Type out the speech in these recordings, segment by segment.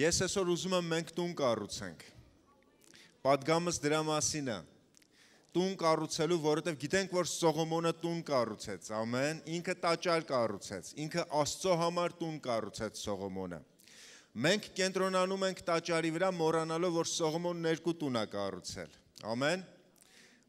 Ես այսօր ուզում եմ մենք տուն կառուցենք։ Պատգամս դրա մասին է։ Տուն կառուցելու, որովհետև գիտենք, որ Սողոմոնը տուն կառուցեց, ամեն, ինքը տաճար կառուցեց, ինքը Աստծո համար տուն կառուցեց Սողոմոնը։ Մենք կենտրոնանում ենք տաճարի վրա, մոռանալով, որ Սողոմոնն երկու տուն է կառուցել։ Ամեն։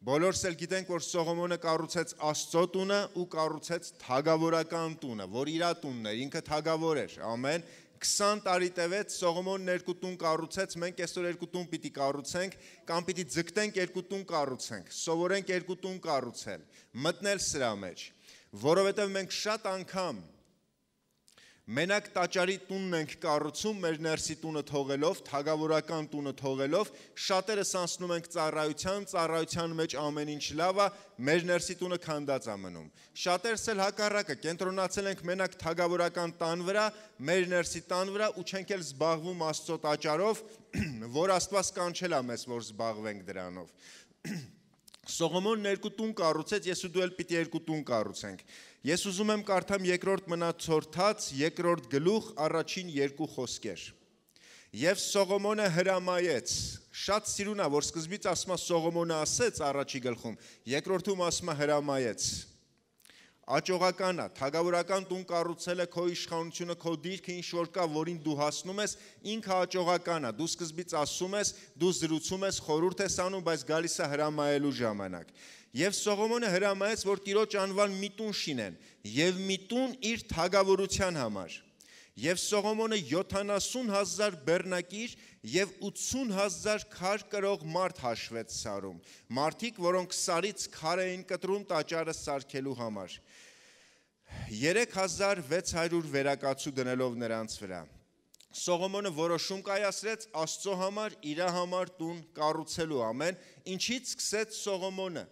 Բոլորս էլ գիտենք, որ Սողոմոնը կառուցեց Աստծո տունը ու կառուցեց թագավորական տունը, որ իր տունն էր, ինքը թագավոր էր։ Ամեն։ 20 տարի տևեց Սողոմոնն երկու տուն կառուցեց, մենք այսօր երկու տուն պիտի կառուցենք, կամ պիտի ձգտենք երկու տուն կառուցենք, սովորենք երկու տուն կառուցել, մտնել սրա մեջ, որովհետև մենք շատ անգամ Մենակ տաճարի տունն ենք կառուցում մեր ներսի տունը թողելով, թագավորական տունը թողելով, շատերս անցնում ենք ծառայության, ծառայության մեջ ամեն ինչ լավ է, մեր ներսի տունը քանդած է մնում։ Շատերս էլ հակառակը, կենտրոնացել ենք մենակ թագավորական տան վրա, մեր ներսի տան վրա ու չենք էլ զբաղվում Աստծո տաճարով, որ Աստված կանչել է մեզ, որ զբաղվենք դրանով։ Սողոմոնն երկու տուն կառուցեց, ես ու դու էլ պիտի երկու տուն կառուցենք։ Ես ուզում եմ կարդամ երկրորդ մնացորդած, երկրորդ գլուխ առաջին երկու խոսքեր։ Եվ Սողոմոնը հրամայեց, շատ սիրունա, որ սկզբից ասմա Սողոմոնը ասեց առաջի գլխում, երկրորդում ասմա հրամայեց։ Աճողականա, թագավորական տուն կառուցել է քո իշխանությունը, քո դիրքը ինչ որ կա, որին դու հասնում ես, ինքը աճողականա։ Դու սկզբից ասում ես, դու զրուցում ես, խորհուրդ ես անում, բայց գալիս է հրամայելու ժամանակ։ ժամանակ Եվ Սողոմոնը հրամայեց, որ Տիրոջ անվան մի տուն շինեն, եւ մի տուն իր թագավորության համար։ Եվ Սողոմոնը 70000 բեռնակիր եւ 80000 քար կրող մարդ հաշվեց սարում։ Մարդիկ, որոնք սարից քար էին կտրում տաճարը սարքելու համար։ 3600 վերակացու դնելով նրանց վրա։ Սողոմոնը որոշում կայացրեց Աստծո համար, իր համար տուն կառուցելու ամեն, ինչից սկսեց Սողոմոնը։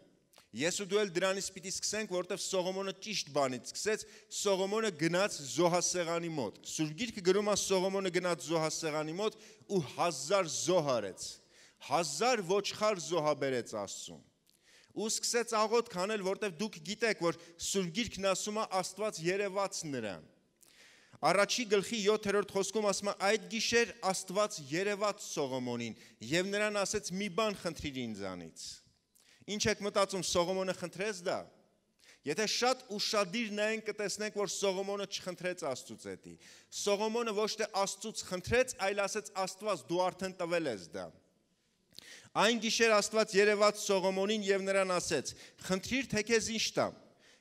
Ես ու դու էլ դրանից պիտի սկսենք, որովհետև Սողոմոնը ճիշտ բանից սկսեց, Սողոմոնը գնաց զոհասեղանի մոտ։ Սուրբ Գիրքը գրում է Սողոմոնը գնաց զոհասեղանի մոտ ու 1000 զոհ արեց։ 1000 ոչխար զոհաբերեց Աստծուն ու սկսեց աղոտ քանել, որտեվ դուք գիտեք, որ Սուրբ Գիրքն ասում է Աստված երևաց նրան։ Առաջի գլխի 7-րդ խոսքում ասում է այդ գիշեր Աստված երևաց Սողոմոնին եւ նրան ասեց մի բան խնդրիր ինձանից։ Ինչ եք մտածում Սողոմոնը խնդրեց դա։ Եթե շատ ուրشادիր նայենք կտեսնենք, որ Սողոմոնը չխնդրեց Աստծուց էտի։ Սողոմոնը ոչ թե Աստծուց խնդրեց, այլ ասեց Աստված դու արդեն տվել ես դա։ Այն գիշեր Աստված երևաց Սողոմոնին եւ նրան ասեց. «Խնդրիր, թե քեզ ինչ տամ»։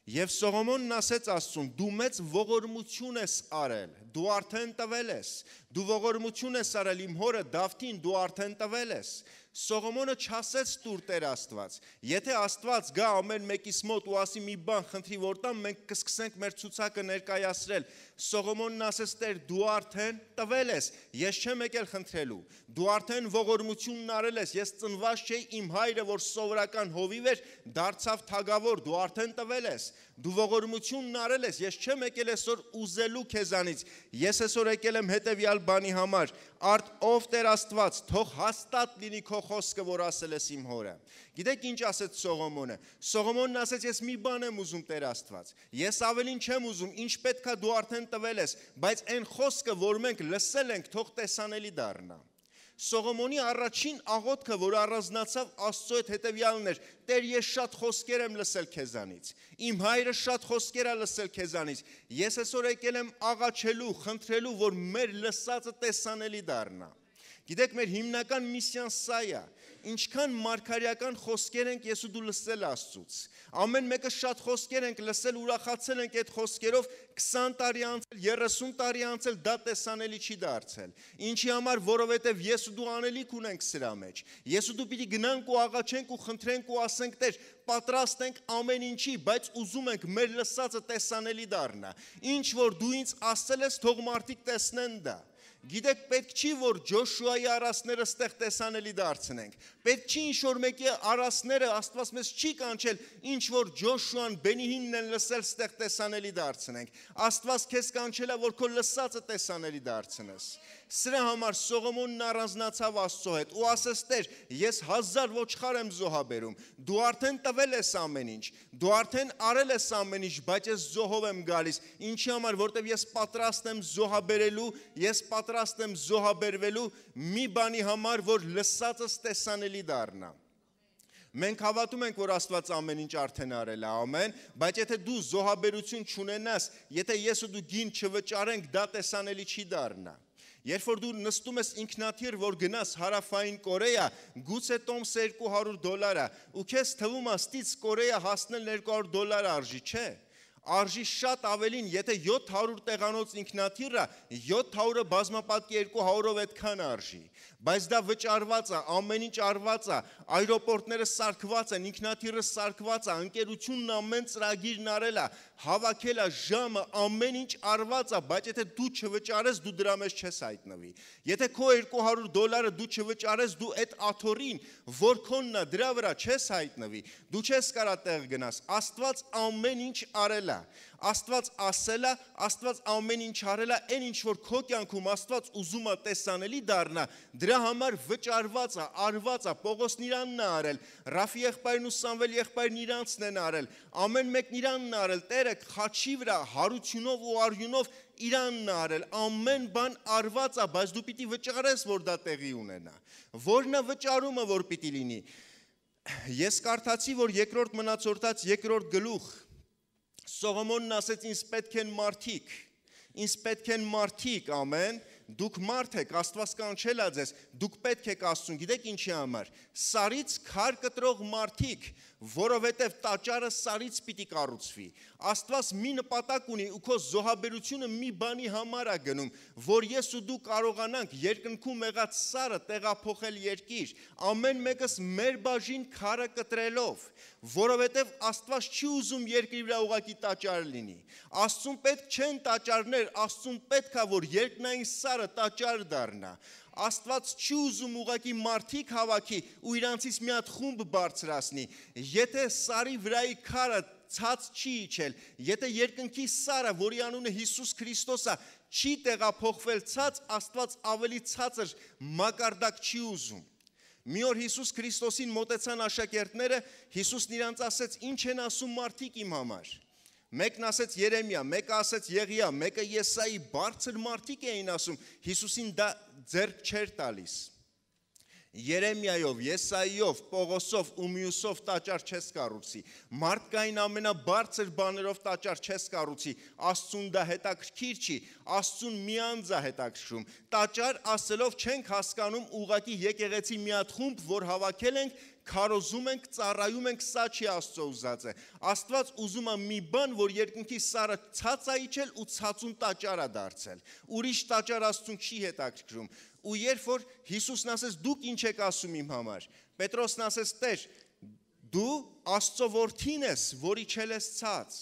Եվ Սողոմոնն ասեց Աստծուն. «Դու մեծ ողորմություն ես արել, դու արդեն տվել ես։ Դու ողորմություն ես արել իմ հորը Դավթին, դու արդեն տվել ես։ Սողոմոնը չասեց տուր Տեր Աստված։ Եթե Աստված գա ամեն մեկիս մոտ ու ասի մի բան խնդրի որ տամ, մենք կսկսենք մեր ցուցակը ներկայացրել։ Սողոմոնն ասեց Տեր, դու արդեն տվել ես, ես չեմ եկել խնդրելու։ Դու արդեն ողորմությունն արել ես, ես ծնված չէի, իմ հայրը որ սովորական հովիվ էր, դարձավ թագավոր, դու արդեն տվել ես։ Դու ողորմությունն արել ես, ես չեմ եկել այսօր ուզելու քեզանից։ Ես այսօր եկել եմ հետևյալ բանի համար։ Արդ ով Տեր Աստված, թող հաստատ լինի քո խոսքը, որ ասել ես իմ հորը։ Գիտեք ինչ ասեց Սողոմոնը։ Սողոմոնն ասեց, ես մի բան եմ ուզում Տեր Աստված։ Ես ավելին չեմ ուզում, ինչ պետքա դու արդեն տվել ես, բայց այն խոսքը, որ մենք լսել ենք, թող տեսանելի դառնա։ Սողոմոնի առաջին աղոթքը, որ առանձնացավ Աստծո հետ հետևյալն էր. Տեր, ես շատ խոսքեր եմ լսել քեզանից։ Իմ հայրը շատ խոսքեր է լսել քեզանից։ Ես այսօր եկել եմ աղաչելու, խնդրելու, որ մեր լսածը տեսանելի դառնա։ Գիտեք, մեր հիմնական միսիան սա է։ Ինչքան մարգարեական խոսքեր ենք ես ու դու լսել Աստծուց։ Ամեն մեկը շատ խոսքեր ենք լսել, ուրախացել ենք այդ խոսքերով 20 տարի անցել, 30 տարի անցել, դա տեսանելի չի դարձել։ Ինչի համար, որովհետև ես ու դու անելիք ունենք սրա մեջ։ Ես ու դու պիտի գնանք ու աղաչենք ու խնդրենք ու ասենք Տեր, պատրաստ ենք ամեն ինչի, բայց ուզում ենք մեր լսածը տեսանելի դառնա։ Ինչ որ դու ինձ ասել ես, թող մարդիկ տեսնեն դա։ Գիտեք, պետք չի որ Ջոշուայի արասները ստեղ տեսանելի դարձնենք։ Պետք չի ինչ որ մեկի արասները Աստված մեզ չի կանչել, ինչ որ Ջոշուան Բենիհինն են լսել ստեղ տեսանելի դարձնենք։ Աստված քեզ կանչել է որ քո լսածը տեսանելի դարձնես։ Սրա համար Սողոմոնն առանձնացավ Աստծո հետ ու ասեց. «Տեր, ես հազար ոչխար եմ զոհաբերում։ Դու արդեն տվել ես ամեն ինչ։ Դու արդեն արել ես ամեն ինչ, բայց ես զոհով եմ գալիս։ Ինչի համար, որտեվ ես պատրաստ եմ զոհաբերելու, ես պատրաստ եմ զոհաբերվելու մի բանի համար, որ լսածս տեսանելի դառնա»։ Մենք հավատում ենք, որ Աստված ամեն ինչ արդեն արել է, ամեն, բայց եթե դու զոհաբերություն չունենաս, եթե ես ու դու գին չվճարենք, դա տեսանելի չի դառնա։ Երբ որ դու նստում ես ինքնաթիռ, որ գնաս հարավային Կորեա, գուցե տոմսը 200 դոլար է, ու քեզ թվում է ստից Կորեա հասնել 200 դոլար արժի, չէ՞ արժի շատ ավելին, եթե 700 տեղանոց ինքնաթիռը 700-ը բազմապատկի 200-ով այդքան արժի բայց դա վճարված է, ամեն ինչ արված է, այրոպորտները սարքված են, ինքնաթիռը սարքված է, ընկերությունն ամեն ծրագիրն արել է, հավաքել է ժամը, ամեն ինչ արված է, բայց եթե դու չվճարես, դու դրա մեջ չես հայտնվի։ Եթե քո 200 դոլարը դու չվճարես, դու այդ աթորին, որ քոնն է, դրա վրա չես հայտնվի։ Դու չես կարա տեղ գնաս։ Աստված ամեն ինչ արել է։ Աստված ասել է, Աստված ամեն ինչ արել է, այն ինչ որ քո կյանքում Աստված ուզում է տեսանելի դառնա, դրա համար վճարված է, արված է, Պողոսն իրանն է արել, Ռաֆի եղբայրն ու Սամվել եղբայրն իրանցն են արել, ամեն մեկն իրանն է արել, Տերը խաչի վրա հարությունով ու արյունով իրանն է արել, ամեն բան արված է, բայց դու պիտի վճարես, որ դա տեղի ունենա։ Որն է վճարումը, որ պիտի լինի։ Ես կարդացի, որ երկրորդ մնացորդած երկրորդ գլուխ Սողոմոնն ասեց ինձ պետք են մարդիկ, ինձ պետք են մարդիկ, ամեն, դուք մարդ եք, Աստված կանչել է ձեզ, դուք պետք եք Աստծուն, գիտեք ինչի համար։ Սարից քար կտրող մարդիկ, որովհետև տաճարը սարից պիտի կառուցվի։ Աստված մի նպատակ ունի ու քո զոհաբերությունը մի բանի համար է գնում, որ ես ու դու կարողանանք երկնքում եղած սարը տեղափոխել երկիր, ամեն մեկս մեր բաժին քարը կտրելով, որովհետև Աստված չի ուզում երկրի վրա ուղակի տաճար լինի։ Աստծուն պետք չեն տաճարներ, Աստծուն պետք է որ երկնային սարը տաճար դառնա։ Աստված չի ուզում ուղակի մարդիկ հավաքի ու իրանցից մի հատ խումբ բարձրացնի։ Եթե սարի վրայի քարը ցած չի իջել, եթե երկնքի սարը, որի անունը Հիսուս Քրիստոս է, չի տեղափոխվել ցած, Աստված ավելի ցածր մակարդակ չի ուզում։ Մի օր Հիսուս Քրիստոսին մոտեցան աշակերտները, Հիսուսն իրանց ասեց. «Ինչ են ասում մարդիկ իմ համար»։ Մեկն ասեց Երեմիա, մեկը ասեց Եղիա, մեկը Եսայի, բարձր մարդիկ էին ասում, Հիսուսին դա ձեռք չէր տալիս։ Երեմիայով, Եսայիով, Պողոսով ու մյուսով տաճար չես կառուցի։ Մարդկային ամենաբարձր բաներով տաճար չես կառուցի։ Աստծուն դա հետաքրքիր չի, Աստծուն միանձ է հետաքրքրում։ Տաճար ասելով չենք հասկանում ուղակի եկեղեցի մի հատ խումբ, որ հավաքել ենք քարոզում ենք, ծառայում ենք, սա չի Աստծո ուզած է։ Աստված ուզում է մի բան, որ երկնքի սարը ցած է իջել ու ցածուն տաճար է դարձել։ Ուրիշ տաճար Աստծուն չի հետաքրքրում։ Ու երբ որ Հիսուսն ասեց դուք ինչ եք ասում իմ համար, Պետրոսն ասեց Տեր, դու Աստծո որդին ես, որի չել ես ցած։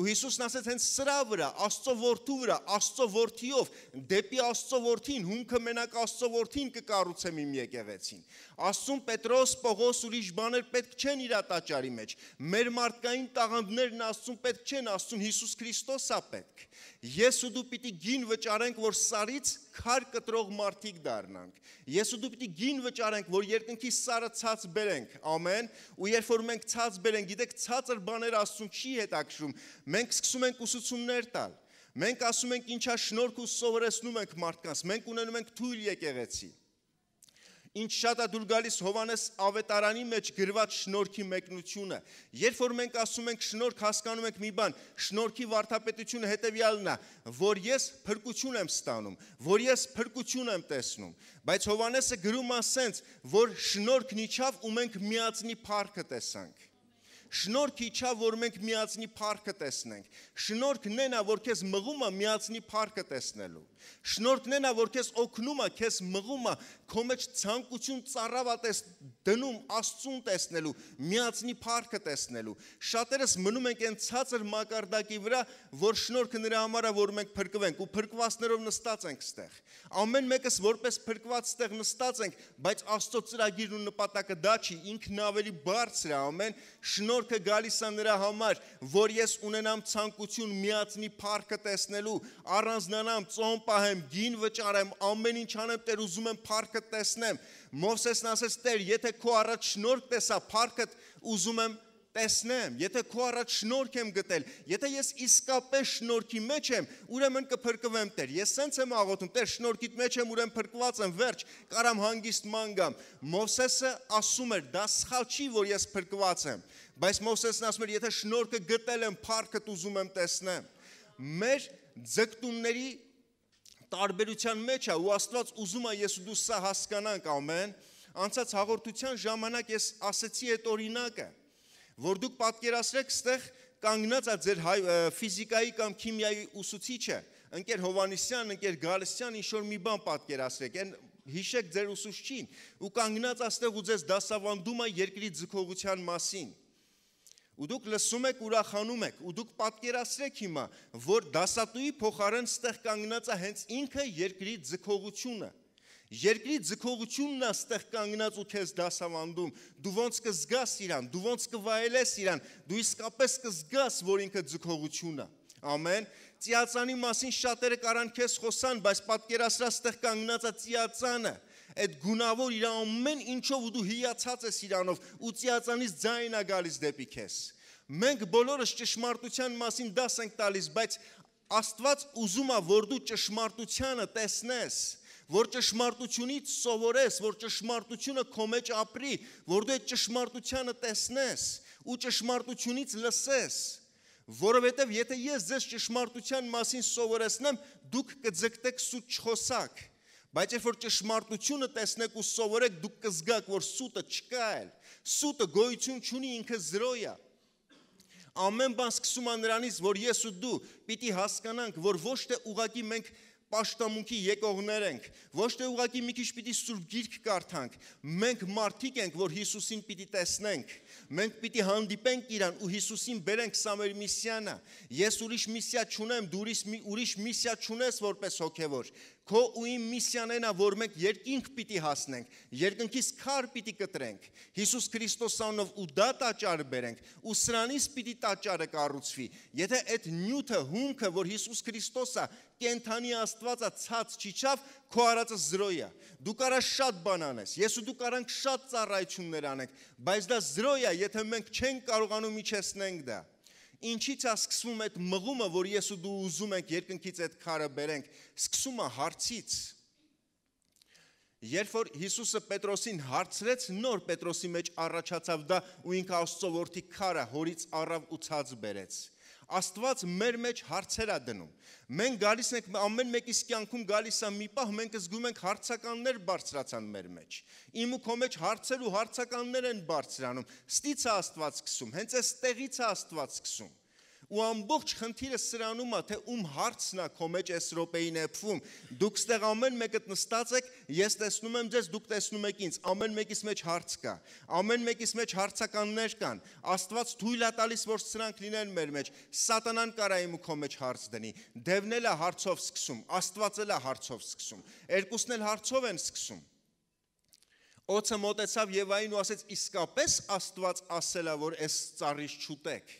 Ու Հիսուսն ասեց հենց սրա վրա, Աստծո որդու վրա, Աստծո որդիով, դեպի Աստծո որդին, հումքը մենակ Աստծո որդին կկառուցեմ իմ եկեղեցին։ Աստծուն Պետրոս, Պողոս ուրիշ բաներ պետք չեն իր տաճարի մեջ։ Մեր մարդկային տաղանդներն Աստծուն պետք չեն, Աստծուն Հիսուս Քրիստոս է պետք։ Ես ու դու պիտի գին վճարենք, որ սարից քար կտրող մարդիկ դառնանք։ Ես ու դու պիտի գին վճարենք, որ երկնքի սարը ցած բերենք։ Ամեն։ Ու երբ որ մենք ցած բերենք, գիտեք, ցածր բաներ Աստծուն չի հետաքրում։ Մենք սկսում ենք ուսուցումներ տալ։ Մենք ասում ենք ինչա շնորհք ու սովորեցնում ենք մարդկանց։ Մենք ունենում ենք թույլ եկեղեցի։ Ինչ շատ է դուր գալիս Հովանես ավետարանի մեջ գրված շնորհքի մեկնությունը։ Երբ որ մենք ասում ենք շնորհք, հասկանում ենք մի բան, շնորհքի վարդապետությունը հետևյալն է, որ ես փրկություն եմ ստանում, որ ես փրկություն եմ տեսնում։ Բայց Հովանեսը գրում է ասենց, որ շնորհքն իջավ ու մենք միածնի փառքը տեսանք։ Շնորհքը իջա, որ մենք միածնի փառքը տեսնենք։ Շնորհքն է նա, որ քեզ մղում է միածնի փառքը տեսնելու։ Շնորհքն է նա, որ քեզ օգնում է, քեզ մղում է, քո մեջ ցանկություն ծառավատես դնում Աստծուն տեսնելու, միածնի փառքը տեսնելու։ Շատերս մնում ենք այն ցածր մակարդակի վրա, որ շնորհքը նրա համար է, որ մենք փրկվենք ու փրկվածներով նստած ենք ստեղ։ Ամեն մեկս որպես փրկված ստեղ նստած ենք, բայց Աստծո ծրագիրն ու նպատակը դա չի, ինքն ավելի բարձր է, ամեն շնորհքը գալիս է նրա համար, որ ես ունենամ ցանկություն միացնի փառքը տեսնելու, առանձնանամ, ծոմ պահեմ, գին վճարեմ, ամեն ինչ անեմ, Տեր ուզում եմ փառքը տեսնեմ։ Մովսեսն ասեց. Տեր, եթե քո առաջ շնորհք տեսա, փառքը ուզում եմ տեսնեմ, եթե քո առաջ շնորհք եմ գտել, եթե ես իսկապես շնորհքի մեջ եմ, ուրեմն կփրկվեմ Տեր։ Ես սենց եմ աղոթում, Տեր, շնորհքիդ մեջ եմ, ուրեմն փրկված եմ, վերջ, կարամ հանգիստ ման գամ։ Մովսեսը ասում էր, դա սխալ չի, որ ես փրկված եմ, բայց Մովսեսն ասում էր, եթե շնորհքը գտել եմ, փառքդ ուզում եմ տեսնեմ։ Մեր ձգտումների տարբերության մեջ է ու Աստված ուզում է ես ու դու սա հասկանանք, ամեն։ Անցած հաղորդության ժամանակ ես ասեցի այդ օրինակը. որ դուք պատկերացրեք ստեղ կանգնած է ձեր հայ, ֆիզիկայի կամ քիմիայի ուսուցիչը, ընկեր Հովանիսյան, ընկեր Գալստյան, ինչ որ մի բան պատկերացրեք, այն հիշեք ձեր ուսուցչին ու կանգնած աստեղ ու ձեզ դասավանդում է երկրի ձգողության մասին։ Ու դուք լսում եք, ուրախանում եք, ու դուք պատկերացրեք հիմա, որ դասատուի փոխարեն ստեղ կանգնած է հենց ինքը երկրի ձգողությունը։ Երկրի ձգողությունն է ստեղ կանգնած ու քեզ դասավանդում։ Դու ոնց կզգաս իրան, դու ոնց կվայելես իրան, դու իսկապես կզգաս, որ ինքը ձգողություն է։ Ամեն։ Ծիածանի մասին շատերը կարան քեզ խոսան, բայց պատկերացրա ստեղ կանգնած է ծիածանը այդ գունավոր իր ամեն ինչով ու դու հիացած ես իրանով ու ծիածանից ձայն է գալիս դեպի քեզ։ Մենք բոլորս ճշմարտության մասին դաս ենք տալիս, բայց Աստված ուզում է, որ դու ճշմարտությանը տեսնես որ ճշմարտությունից սովորես, որ ճշմարտությունը քո մեջ ապրի, որ դու այդ ճշմարտությանը տեսնես ու ճշմարտությունից լսես, որովհետև եթե ես ձեզ ճշմարտության մասին սովորեցնեմ, դուք կձգտեք սուտ չխոսակ, բայց երբ որ ճշմարտությունը տեսնեք ու սովորեք, դուք կզգաք, որ սուտը չկա էլ, սուտը գոյություն չունի, ինքը զրո է ամեն բան սկսում է նրանից, որ ես ու դու պիտի հասկանանք, որ ոչ թե ուղակի մենք պաշտամունքի եկողներ ենք, ոչ թե ուղակի մի քիչ պիտի սուրբ գիրք կարդանք, մենք մարդիկ ենք, որ Հիսուսին պիտի տեսնենք, մենք պիտի հանդիպենք իրան ու Հիսուսին բերենք սա մեր միսիան է։ Ես ուրիշ միսիա չունեմ, դու ուրիշ ուրիշ միսիա չունես որպես հոգևոր։ Քո ու իմ միսիան այնա, որ մենք երկինք պիտի հասնենք, երկնքից քար պիտի կտրենք, Հիսուս Քրիստոս անունով ու դա տաճարը բերենք, ու սրանից պիտի տաճարը կառուցվի։ Եթե այդ նյութը, հումքը, որ Հիսուս Քրիստոսը կենթանի Աստվածը ցած չիչավ, քո արածը զրո է։ Դու կարաս շատ բան անես, ես ու դու կարանք շատ ծառայություններ անենք, բայց դա զրո է, եթե մենք չենք կարողանում իջեցնենք դա։ Ինչից է սկսվում այդ մղումը, որ ես ու դու ուզում ենք երկնքից այդ քարը բերենք, սկսում է հարցից։ Երբ որ Հիսուսը Պետրոսին հարցրեց, նոր Պետրոսի մեջ առաջացավ դա ու ինքը Աստծո որդի քարը հորից առավ ու ցած բերեց։ Աստված մեր մեջ հարցեր է դնում։ Մենք գալիս ենք ամեն մեկիս կյանքում գալիս է մի պահ, մենք զգում ենք հարցականներ բարձրացան մեր մեջ։ Իմ ու քո մեջ հարցեր ու հարցականներ են բարձրանում։ Ստից է Աստված սկսում, հենց այս տեղից է Աստված սկսում ու ամբողջ խնդիրը սրանում է, թե ում հարցն է քո մեջ այս րոպեին էփվում։ Դուք ստեղ ամեն մեկը նստած եք, ես տեսնում եմ ձեզ, դուք տեսնում եք ինձ։ Ամեն մեկիս մեջ հարց կա։ Ամեն մեկիս մեջ հարցականներ կան։ Աստված թույլ է տալիս, որ սրանք լինեն մեր մեջ։ Սատանան կարա իմ ու քո մեջ հարց դնի։ Դևն էլ է հարցով սկսում, Աստված էլ է հարցով սկսում։ Երկուսն էլ հարցով են սկսում։ Օծը մոտեցավ Եվային ու ասեց. «Իսկապես Աստված ասել է, որ այս ծառից չուտեք»։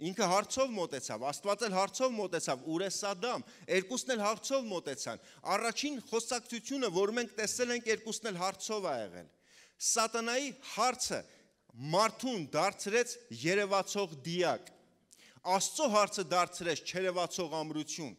Ինքը հարցով մոտեցավ, Աստված էլ հարցով մոտեցավ, ուր է Սադամ, երկուսն էլ հարցով մոտեցան։ Առաջին խոսակցությունը, որ մենք տեսել ենք, երկուսն էլ հարցով ա եղել։ Սատանայի հարցը մարդուն դարձրեց երևացող դիակ։ Աստծո հարցը դարձրեց չերևացող ամրություն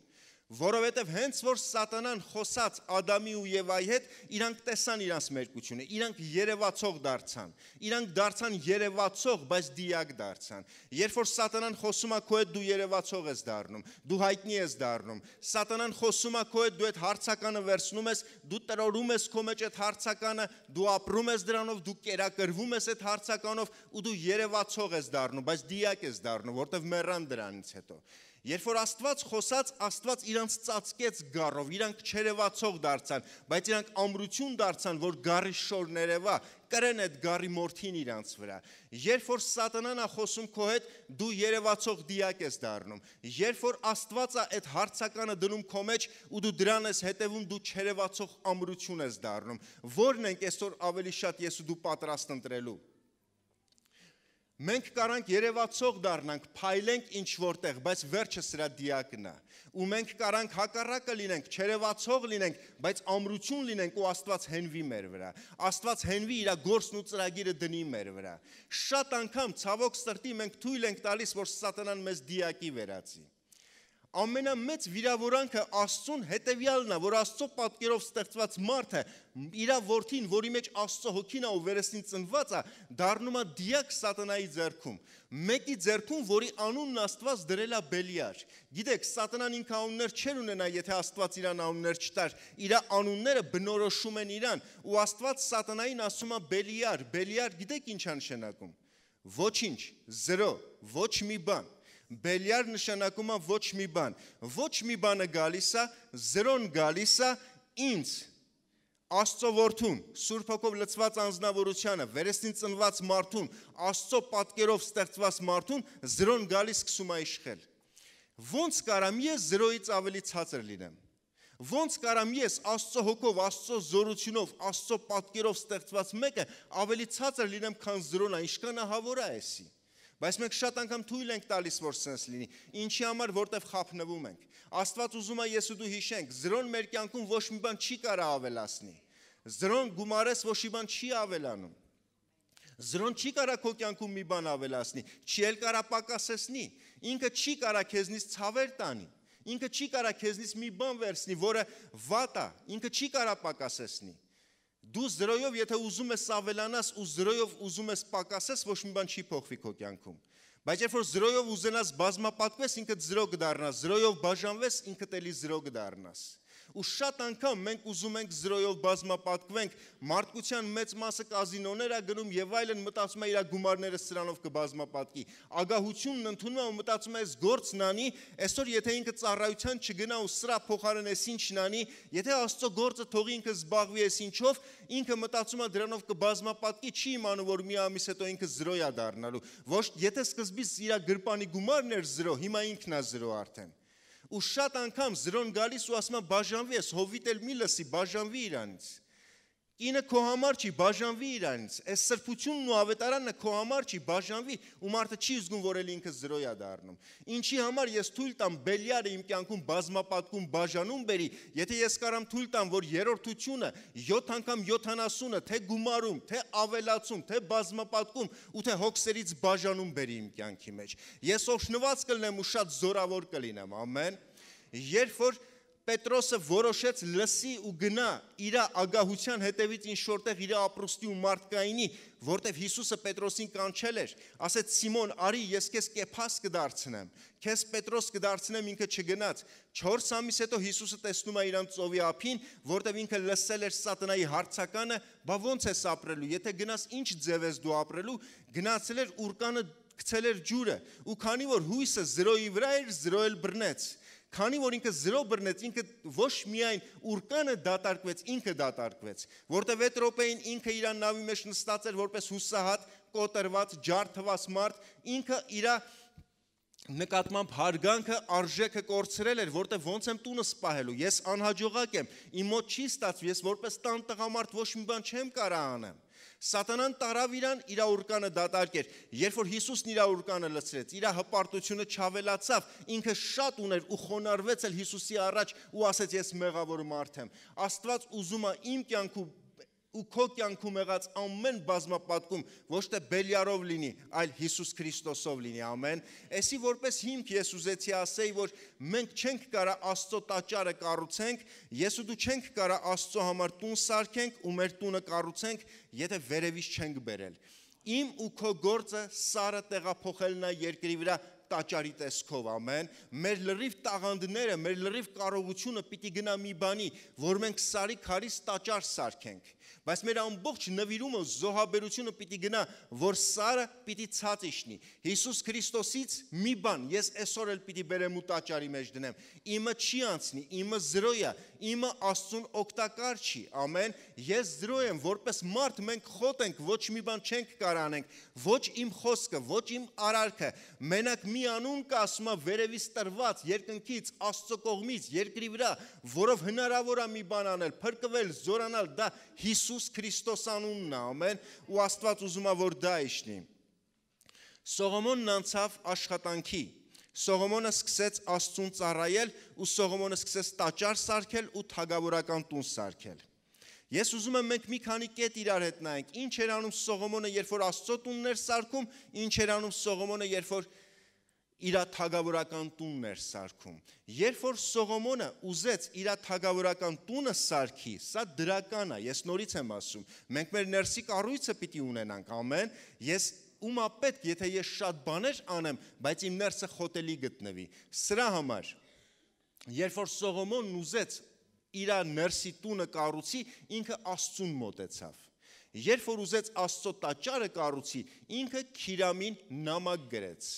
որովհետև հենց որ սատանան խոսած Ադամի ու Եվայի հետ, իրանք տեսան իրանց մերկությունը, իրանք երևացող դարձան։ Իրանք դարձան երևացող, բայց դիակ դարձան։ Երբ որ սատանան խոսում է քո հետ, դու երևացող ես դառնում, դու հայտնի ես դառնում։ Սատանան խոսում է քո հետ, դու այդ հարցականը վերցնում ես, դու տրորում ես քո մեջ այդ հարցականը, դու ապրում ես դրանով, դու կերակրվում ես այդ հարցականով ու դու երևացող ես դառնում, բայց դիակ ես դառնում, որտեվ մեռան դրանից հետո։ Երբ որ Աստված խոսած, Աստված իրանց ծածկեց գառով, իրանք չերևացող դարձան, բայց իրանք ամրություն դարձան, որ գառի շորներևա, կրեն այդ գառի մորթին իրանց վրա։ Երբ որ սատանան է խոսում քո հետ, դու երևացող դիակ ես դառնում։ Երբ որ Աստվածը այդ հարցականը դնում քո մեջ ու դու դրան ես հետևում, դու չերևացող ամրություն ես դառնում։ Որն ենք այսօր ավելի շատ ես ու դու պատրաստ ընտրելու։ Մենք կարանք երևացող դառնանք, փայլենք ինչ որտեղ, բայց վերջը սրա դիակն է։ Ու մենք կարանք հակառակը լինենք, չերևացող լինենք, բայց ամրություն լինենք ու Աստված հենվի մեր վրա։ Աստված հենվի իր գործն ու ծրագիրը դնի մեր վրա։ Շատ անգամ ցավոք սրտի մենք թույլ ենք տալիս, որ սատանան մեզ դիակի վերածի ամենամեծ վիրավորանքը Աստծուն հետևյալն է, որ Աստծո պատկերով ստեղծված մարդը իր որդին, որի մեջ Աստծո հոգին է ու վերեսին ծնված է, դառնում է դիակ սատանայի ձեռքում։ Մեկի ձեռքում, որի անունն Աստված դրել է Բելիար։ Գիտեք, սատանան ինքը անուններ չեր ունենա, եթե Աստված իրան անուններ չտար։ Իր անունները բնորոշում են իրան, ու Աստված սատանային ասում է Բելիար։ Բելիար գիտեք ինչ է նշանակում։ Ոչինչ, 0, ոչ մի բան Բելյար նշանակում է ոչ մի բան։ Ոչ մի բանը գալիս է, զրոն գալիս է ինձ Աստծո որդուն, Սուրբ Հոգով լցված անznավորությանը, վերեսին ծնված մարդուն, Աստծո պատկերով ստեղծված մարդուն զրոն գալիս սկսում է իշխել։ Ոնց կարամ ես զրոյից ավելի ցածր լինեմ։ Ոնց կարամ ես Աստծո հոգով, Աստծո զորությունով, Աստծո պատկերով ստեղծված մեկը ավելի ցածր լինեմ, քան զրոնը, ինչքան ահավոր է էսի։ Բայց մենք շատ անգամ թույլ ենք տալիս, որ սենց լինի։ Ինչի համար, որտեվ խափնվում ենք։ Աստված ուզում է ես ու դու հիշենք, զրոն մեր կյանքում ոչ մի բան չի կարա ավելացնի։ Զրոն գումարես ոչ մի բան չի ավելանում։ Զրոն չի կարա քո կյանքում մի բան ավելացնի, չի էլ կարա պակասեցնի։ Ինքը չի կարա քեզնից ցավեր տանի։ Ինքը չի կարա քեզնից մի բան վերցնի, որը վատ է։ Ինքը չի կարա պակասեցնի։ Դու զրոյով եթե ուզում ես ավելանաս ու զրոյով ուզում ես պակասես, ոչ մի բան չի փոխվի քո կյանքում։ Բայց երբ որ զրոյով ուզենաս բազմապատկվես, ինքդ զրո կդառնաս, զրոյով բաժանվես, ինքդ էլի զրո կդառնաս ու շատ անգամ մենք ուզում ենք զրոյով բազմապատկվենք, մարդկության մեծ մասը կազինոներ է գնում եւ այլն մտածում է իր գումարները սրանով կբազմապատկի։ Ագահությունն ընդունում է ու մտածում է, գործն անի, այսօր եթե ինքը ծառայության չգնա ու սրա փոխարեն էս ինչն անի, եթե Աստծո գործը թողի ինքը զբաղվի էս ինչով, ինքը մտածում է դրանով կբազմապատկի, չի իմանում որ մի ամիս հետո ինքը զրո է դառնալու։ Ոչ, եթե սկզբից իր գրպանի գումարն էր զրո, հիմա ինքն է զրո արդեն ու շատ անգամ զրոն գալիս ու ասում է բաժանվի ես, հովիտ էլ մի լսի, բաժանվի իրանից։ Ինը քո համար չի, բաժանվի իրանից։ Այս սրբությունն ու ավետարանը քո համար չի, բաժանվի ու մարդը չի զգում, որ էլ ինքը զրոյ է դառնում։ Ինչի համար ես թույլ տամ Բելիարը իմ կյանքում բազմապատկում բաժանում բերի, եթե ես կարամ թույլ տամ, որ երրորդությունը 7 անգամ 70-ը թե գումարում, թե ավելացում, թե բազմապատկում ու թե հոգսերից բաժանում բերի իմ կյանքի մեջ։ Ես օշնված կլինեմ ու շատ զորավոր կլինեմ։ Ամեն։ Երբ որ Պետրոսը որոշեց լսի ու գնա իր ագահության հետևից ինչ որտեղ իր ապրոստի ու մարդկայինի, որտեղ Հիսուսը Պետրոսին կանչել էր, ասեց Սիմոն, արի ես քեզ կեփաս կդարձնեմ։ Քեզ Պետրոս կդարձնեմ ինքը չգնաց։ 4 ամիս հետո Հիսուսը տեսնում է իրան ծովի ափին, որտեղ ինքը լսել էր սատանայի հարցականը, բա ոնց ես ապրելու։ Եթե գնաս ինչ ձև ես դու ապրելու, գնացել էր ուրկանը գցել էր ջուրը, ու քանի որ հույսը զրոյի վրա էր, զրո էլ բռնեց Քանի որ ինքը զրո բռնեց, ինքը ոչ միայն ուրկանը դատարկվեց, ինքը դատարկվեց, որտեղ 6 րոպեին ինքը իր նավի մեջ նստած էր որպես հուսահատ, կոտրված, ջարդված մարդ, ինքը իր նկատմամբ հարգանքը արժեքը կորցրել էր, որտեղ ոնց եմ տունը սպահելու։ Ես անհաջողակ եմ, իմ մոտ չի ստացվի, ես որպես տան տղամարդ ոչ մի բան չեմ կարող անեմ։ Սատանան տարավ իրան իր ուրկանը դատարկեր։ Երբ որ Հիսուսն իր ուրկանը լցրեց, իր հպարտությունը չավելացավ, ինքը շատ ուներ ու խոնարհվեց էլ Հիսուսի առաջ ու ասեց ես մեղավոր մարդ եմ։ Աստված ուզում է իմ կյանքում ու քո կյանքում եղած ամեն բազմապատկում ոչ թե Բելիարով լինի, այլ Հիսուս Քրիստոսով լինի, ամեն։ Էսի որպես հիմք ես ուզեցի ասեի, որ մենք չենք կարա Աստծո տաճարը կառուցենք, ես ու դու չենք կարա Աստծո համար տուն սարքենք ու մեր տունը կառուցենք, եթե վերևից չենք բերել։ Իմ ու քո գործը սարը տեղափոխելն է երկրի վրա տաճարի տեսքով, ամեն։ Մեր լրիվ տաղանդները, մեր լրիվ կարողությունը պիտի գնա մի բանի, որ մենք սարի քարից տաճար սարքենք բայց մեր ամբողջ նվիրումը զոհաբերությունը պիտի գնա, որ սարը պիտի ցած իշնի։ Հիսուս Քրիստոսից մի բան ես այսօր էլ պիտի բերեմ ու տաճարի մեջ դնեմ։ Իմը չի անցնի, իմը զրո է, իմը Աստծուն օգտակար չի։ Ամեն։ Ես զրո եմ, որպես մարդ մենք խոտ ենք, ոչ մի բան չենք կարանենք, ոչ իմ խոսքը, ոչ իմ արարքը։ Մենակ մի անուն կա, ասում է վերևից տրված երկնքից, Աստծո կողմից, երկրի վրա, որով հնարավոր է մի բան անել, փրկվել, զորանալ, դա Հիսուս Քրիստոս անունն է, ամեն, ու Աստված ուզում է որ դա իշնի։ Սողոմոնն անցավ աշխատանքի։ Սողոմոնը սկսեց Աստծուն ծառայել ու Սողոմոնը սկսեց տաճար սարքել ու թագավորական տուն սարքել։ Ես ուզում եմ մենք մի քանի կետ իրար հետ նայենք։ Ինչ էր անում Սողոմոնը, երբ որ Աստծո տուններ սարքում, ինչ էր անում Սողոմոնը, երբ որ իր թագավորական տունն էր սարքում։ Երբ որ Սողոմոնը ուզեց իր թագավորական տունը սարքի, սա դրական է, ես նորից եմ ասում։ Մենք մեր ներսի կառույցը պիտի ունենանք, ամեն։ Ես ումա պետք, եթե ես շատ բաներ անեմ, բայց իմ ներսը խոտելի գտնվի։ Սրա համար երբ որ Սողոմոնն ուզեց իր ներսի տունը կառուցի, ինքը Աստծուն մոտեցավ։ Երբ որ ուզեց Աստծո տաճարը կառուցի, ինքը Քիրամին նամակ գրեց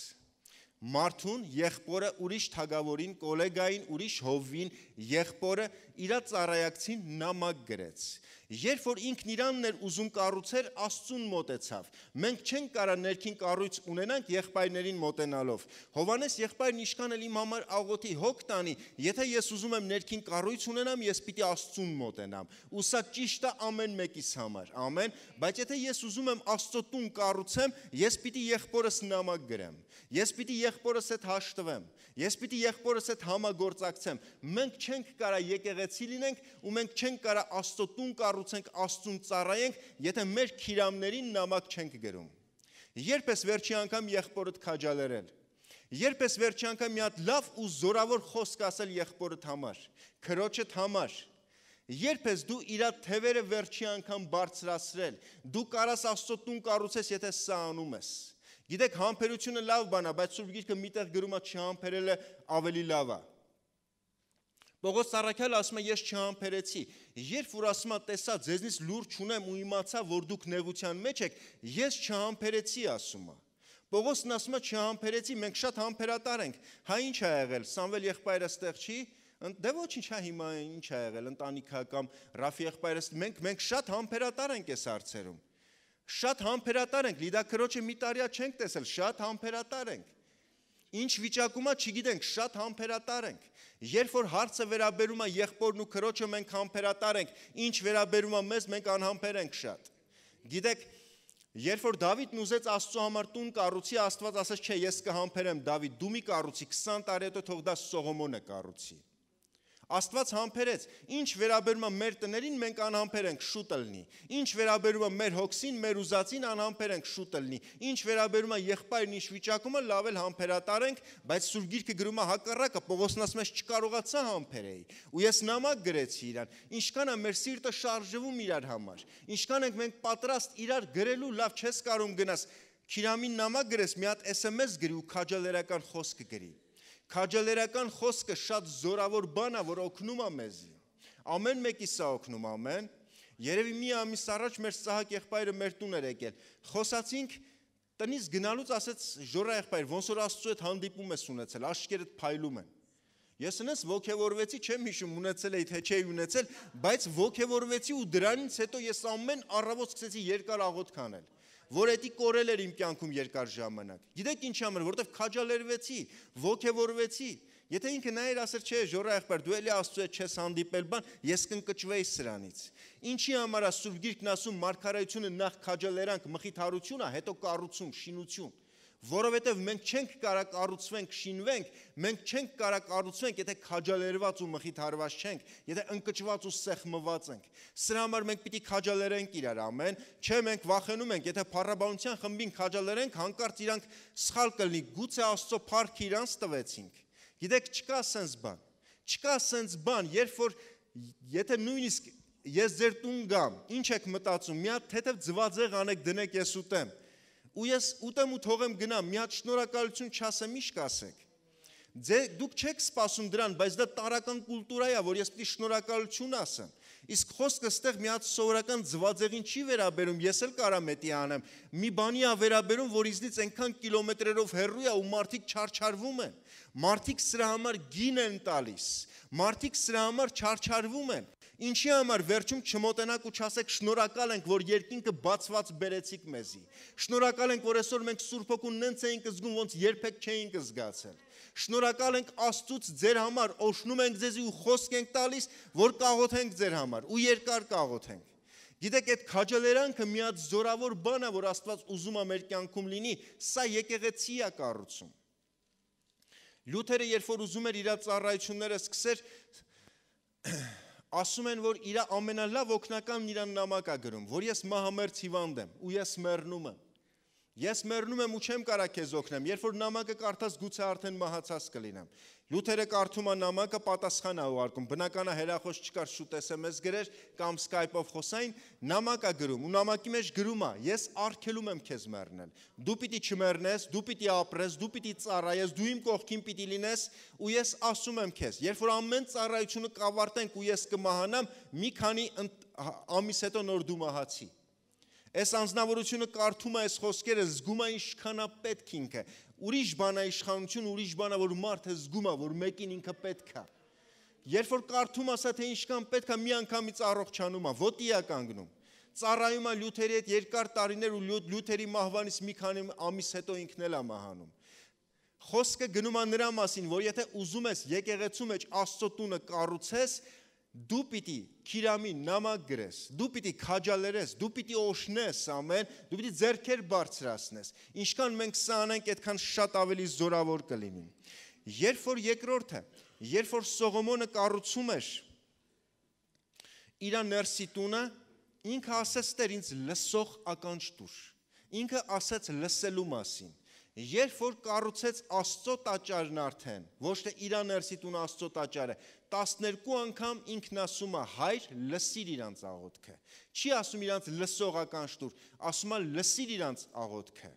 Մարթուն եղբորը ուրիշ թագավորին, գոլեգային, ուրիշ հովվին, եղբորը իր ծառայակցին նամակ գրեց։ Երբ որ ինքն իրանն էր ուզում կառուցեր, Աստծուն մոտեցավ։ Մենք չենք կարա ներքին կառույց ունենանք եղբայրներին մոտենալով։ Հովանես եղբայրն իշքան էլ իմ համար աղոթի հոգ տանի, եթե ես ուզում եմ ներքին կառույց ունենամ, ես պիտի Աստծուն մոտենամ։ Ու սա ճիշտ է ամեն մեկիս համար։ Ամեն, բայց եթե ես ուզում եմ Աստծո տուն կառուցեմ, ես պիտի եղբորս նամակ գրեմ։ Ես պիտի եղբորս հետ հաշտվեմ։ Ես պիտի եղբորս հետ համագործակցեմ։ Մենք չենք կարա եկեղեցի լինենք ու մենք չենք կարա Աստծո տուն կառուցենք, Աստծուն ծառայենք, եթե մեր քիրամներին նամակ չենք գրում։ Երբ ես վերջի անգամ եղբորդ քաջալերել։ Երբ ես վերջի անգամ մի հատ լավ ու զորավոր խոսք ասել եղբորդ համար, քրոջդ համար, Երբ ես դու իր թևերը վերջի անգամ բարձրացրել, դու կարաս Աստծո տուն կառուցես, եթե սա անում ես։ Գիտեք, համբերությունը լավ բան է, բայց Սուրբ Գիրքը միտեղ գրում է չհամբերելը ավելի լավ է։ Պողոս Սարաքյալը ասում է ես չհամբերեցի։ Երբ որ ասում է տեսա ձեզնից լուր չունեմ ու իմացա որ դուք նեղության մեջ եք, ես չհամբերեցի ասում է։ Պողոսն ասում է չհամբերեցի, մենք շատ համբերատար ենք։ Հա ինչ ա եղել, Սամվել եղբայրը ստեղ չի, Դե ոչինչ հա հիմա ինչ ա եղել, ընտանիքա կամ Ռաֆի եղբայրս մենք մենք շատ համբերատար ենք այս հարցերում։ Շատ համբերատար ենք, Լիդա քրոջը մի տարիա չենք տեսել, շատ համբերատար ենք։ Ինչ վիճակում է, չգիտենք, շատ համբերատար ենք։ Երբ որ հարցը վերաբերում է եղբորն ու քրոջը, մենք համբերատար ենք, ինչ վերաբերում է մեզ, մենք անհամբեր ենք շատ։ Գիտեք, երբ որ Դավիթն ուզեց Աստծո համար տուն կառուցի, Աստված ասաց, չէ, ես կհամբերեմ Դավիթ, դու մի կառուցի 20 տարի հետո թող դա Սողոմոնը կառուցի։ Աստված համբերեց։ Ինչ վերաբերում է մեր տներին, մենք անհամբեր ենք շուտ լինի։ Ինչ վերաբերում է մեր հոգսին, մեր ուզածին անհամբեր ենք շուտ լինի։ Ինչ վերաբերում է եղբայրն ինչ վիճակում է, լավ էլ համբերատար ենք, բայց Սուրբ Գիրքը գրում է հակառակը, Պողոսն ասում է չկարողացա համբերեի։ Ու ես նամակ գրեցի իրան։ Ինչքան է մեր սիրտը շարժվում իրար համար։ Ինչքան ենք մենք պատրաստ իրար գրելու, լավ չես կարող գնաս Քիրամին նամակ գրես, մի հատ SMS գրի ու քաջալերական խոսք գրի Քաջալերական խոսքը շատ զորավոր բան է, որ օգնում է մեզի։ Ամեն մեկի սա օգնում, ամեն։ Երևի մի ամիս առաջ մեր Սահակ եղբայրը մեր տուն էր եկել։ Խոսացինք տնից գնալուց ասեց Ժորա եղբայր, ոնց որ Աստծո հետ հանդիպում ես ունեցել, աշկերտ փայլում են։ Ես ինձ ողքեվորվեցի, չեմ հիշում ունեցել էի թե չէի ունեցել, բայց ողքեվորվեցի ու դրանից հետո ես ամեն առավոտ սկսեցի երկար աղոթք անել որ էդի կորել էր իմ կյանքում երկար ժամանակ։ Գիտեք ինչ համար, որովհետև քաջալերվեցի, ողքեվորվեցի։ Եթե ինքը նայեր ասեր, չէ, ժորա եղբայր, դու էլի Աստծո հետ չես հանդիպել բան, ես կընկճվեի սրանից։ Ինչի համար է Սուրբ Գիրքն ասում, մարգարեությունը նախ քաջալերանք, մխիթարություն է, հետո կառուցում, շինություն որովհետև մենք չենք կարա կառուցվենք, շինվենք, մենք չենք կարա կառուցվենք, եթե քաջալերված ու մխիթարված չենք, եթե ընկճված ու սեղմված ենք։ Սրա համար մենք պիտի քաջալերենք իրար, ամեն, չէ մենք վախենում ենք, եթե փառաբանության խմբին քաջալերենք, հանկարծ իրանք սխալ կլինի, գուցե Աստծո փառք իրանց տվեցինք։ Գիտեք, չկա սենց բան։ Չկա սենց բան, երբ որ եթե նույնիսկ ես ձեր տուն գամ, ինչ եք մտածում, մի հատ թեթև ձվածեղ անեք դնեք ես ուտեմ ու ես ուտեմ ու թողեմ գնամ, մի հատ շնորհակալություն չասեմ, ի՞նչ կասեք։ Ձե դուք չեք սպասում դրան, բայց դա տարական կուլտուրա է, որ ես պիտի շնորհակալություն ասեմ։ Իսկ խոսքը ստեղ մի հատ սովորական ձվածեղին չի վերաբերում, ես էլ կարամ էտի անեմ։ Մի բանի է վերաբերում, որ իզնից այնքան կիլոմետրերով հեռու է ու մարդիկ չարչարվում են։ Մարդիկ սրա համար գին են տալիս։ Մարդիկ սրա համար չարչարվում են։ Ինչի համար վերջում չմոտենաք ու չասեք շնորհակալ ենք, որ երկինքը բացված բերեցիք մեզի։ Շնորհակալ ենք, որ այսօր մենք Սուրբ Հոգուն նենց էինք զգում, ոնց երբեք չէինք զգացել։ Շնորհակալ ենք Աստծուց ձեր համար, օշնում ենք ձեզի ու խոսք ենք տալիս, որ կաղոթենք ձեր համար ու երկար կաղոթենք։ Գիտեք, այդ քաջալերանքը մի հատ զորավոր բան է, որ Աստված ուզում է մեր կյանքում լինի, սա եկեղեցի է կառուցում։ Լյութերը երբ որ ուզում էր իր ծառայությունները սկսեր, ասում են, որ իր ամենալավ օգնականն իրան նամակ է գրում, որ ես մահամերձ հիվանդ եմ ու ես մեռնում եմ։ Ես մեռնում եմ ու չեմ կարա քեզ օգնեմ։ Երբ որ նամակը կարդաս, գուցե արդեն մահացած կլինեմ։ Լութերը կարդում է նամակը, պատասխան է ուղարկում։ Բնական է հերախոս չկար շուտ SMS գրեր կամ Skype-ով խոսային, նամակ է գրում ու նամակի մեջ գրում է. Ես արգելում եմ քեզ մեռնել։ Դու պիտի չմեռնես, դու պիտի ապրես, դու պիտի ծառայես, դու իմ կողքին պիտի լինես ու ես ասում եմ քեզ, երբ որ ամեն ծառայությունը կավարտենք ու ես կմահանամ, մի քանի ամիս հետո նոր դու մահացի։ Այս անznավորությունը կարդում է այս խոսքերը, զգում է ինչքան է պետք ինքը։ Ուրիշ բան է իշխանություն, ուրիշ բան է որ մարդը զգում է, որ մեկին ինքը պետք է։ Երբ որ կարդում ասա թե ինչքան պետք է, մի անգամից առողջանում է, ոտի է կանգնում։ Ծառայում է Լյութերի հետ երկար տարիներ ու Լյութերի մահվանից մի քանի ամիս հետո ինքն էլ է մահանում։ Խոսքը գնում է նրա մասին, որ եթե ուզում ես եկեղեցու մեջ Աստծո տունը կառուցես, դու պիտի քիրամի նամակ գրես, դու պիտի քաջալերես, դու պիտի օշնես ամեն, դու պիտի ձերքեր բարձրացնես։ Ինչքան մենք սա անենք, այդքան շատ ավելի զորավոր կլինի։ Երբ որ երկրորդը, երբ որ Սողոմոնը կառուցում էր իր ներսի տունը, ինքը ասեց դեր ինձ լսող ականջ տուր։ Ինքը ասեց լսելու մասին։ Երբ որ կառուցեց Աստծո տաճարն արդեն, ոչ թե իր ներսի տուն Աստծո տաճարը, 12 անգամ ինքն ասում է հայր լսիր իրանց աղոթքը չի ասում իրանց լսողական շտուր ասում է լսիր իրանց աղոթքը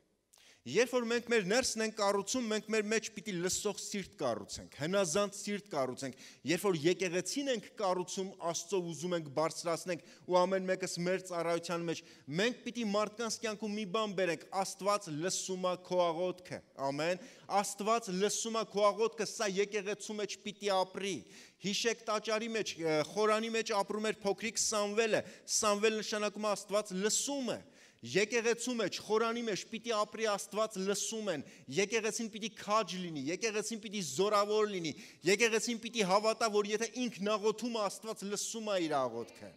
Երբ որ մենք մեր ներսն ենք կառուցում, մենք մեր մեջ պիտի լսող սիրտ կառուցենք, հնազանդ սիրտ կառուցենք։ Երբ որ եկեղեցին ենք կառուցում, Աստծո ուզում ենք բարձրացնենք ու ամեն մեկս մեր ծառայության մեջ, մենք պիտի մարդկանց կյանքում մի բան բերենք, Աստված լսում է քո աղոթքը։ Ամեն։ Աստված լսում է քո աղոթքը, սա եկեղեցու մեջ պիտի ապրի։ Հիշեք տաճարի մեջ, խորանի մեջ ապրում էր փոքրիկ Սամվելը։ Սամվել նշանակում է Աստված լսում է։ Եկեղեցու մեջ, խորանի մեջ պիտի ապրի Աստված լսում են։ Եկեղեցին պիտի քաջ լինի, եկեղեցին պիտի զորավոր լինի։ Եկեղեցին պիտի հավատա, որ եթե ինքն աղոթում է, Աստված լսում է իր աղոթքը։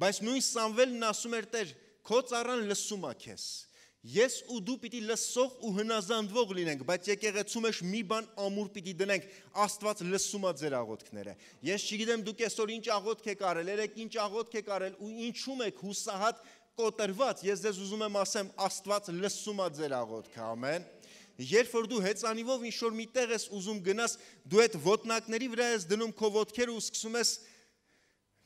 Բայց նույն Սամվելն ասում էր Տեր, քո ծառան լսում է քեզ։ Ես ու դու պիտի լսող ու հնազանդվող լինենք, բայց եկեղեցու մեջ մի բան ամուր պիտի դնենք, Աստված լսում է ձեր աղոթքները։ Ես չգիտեմ դուք այսօր ինչ աղոթք եք արել, երեք ինչ աղոթք եք արել ու ինչու՞մ եք հուսահատ կոտրված, ես ձեզ ուզում եմ ասեմ, Աստված լսում է ձեր աղոթքը, ամեն։ Երբ որ դու հեծանիվով ինչ որ միտեղ ես ուզում գնաս, դու այդ ոտնակների վրա ես դնում քո ոտքերը ու սկսում ես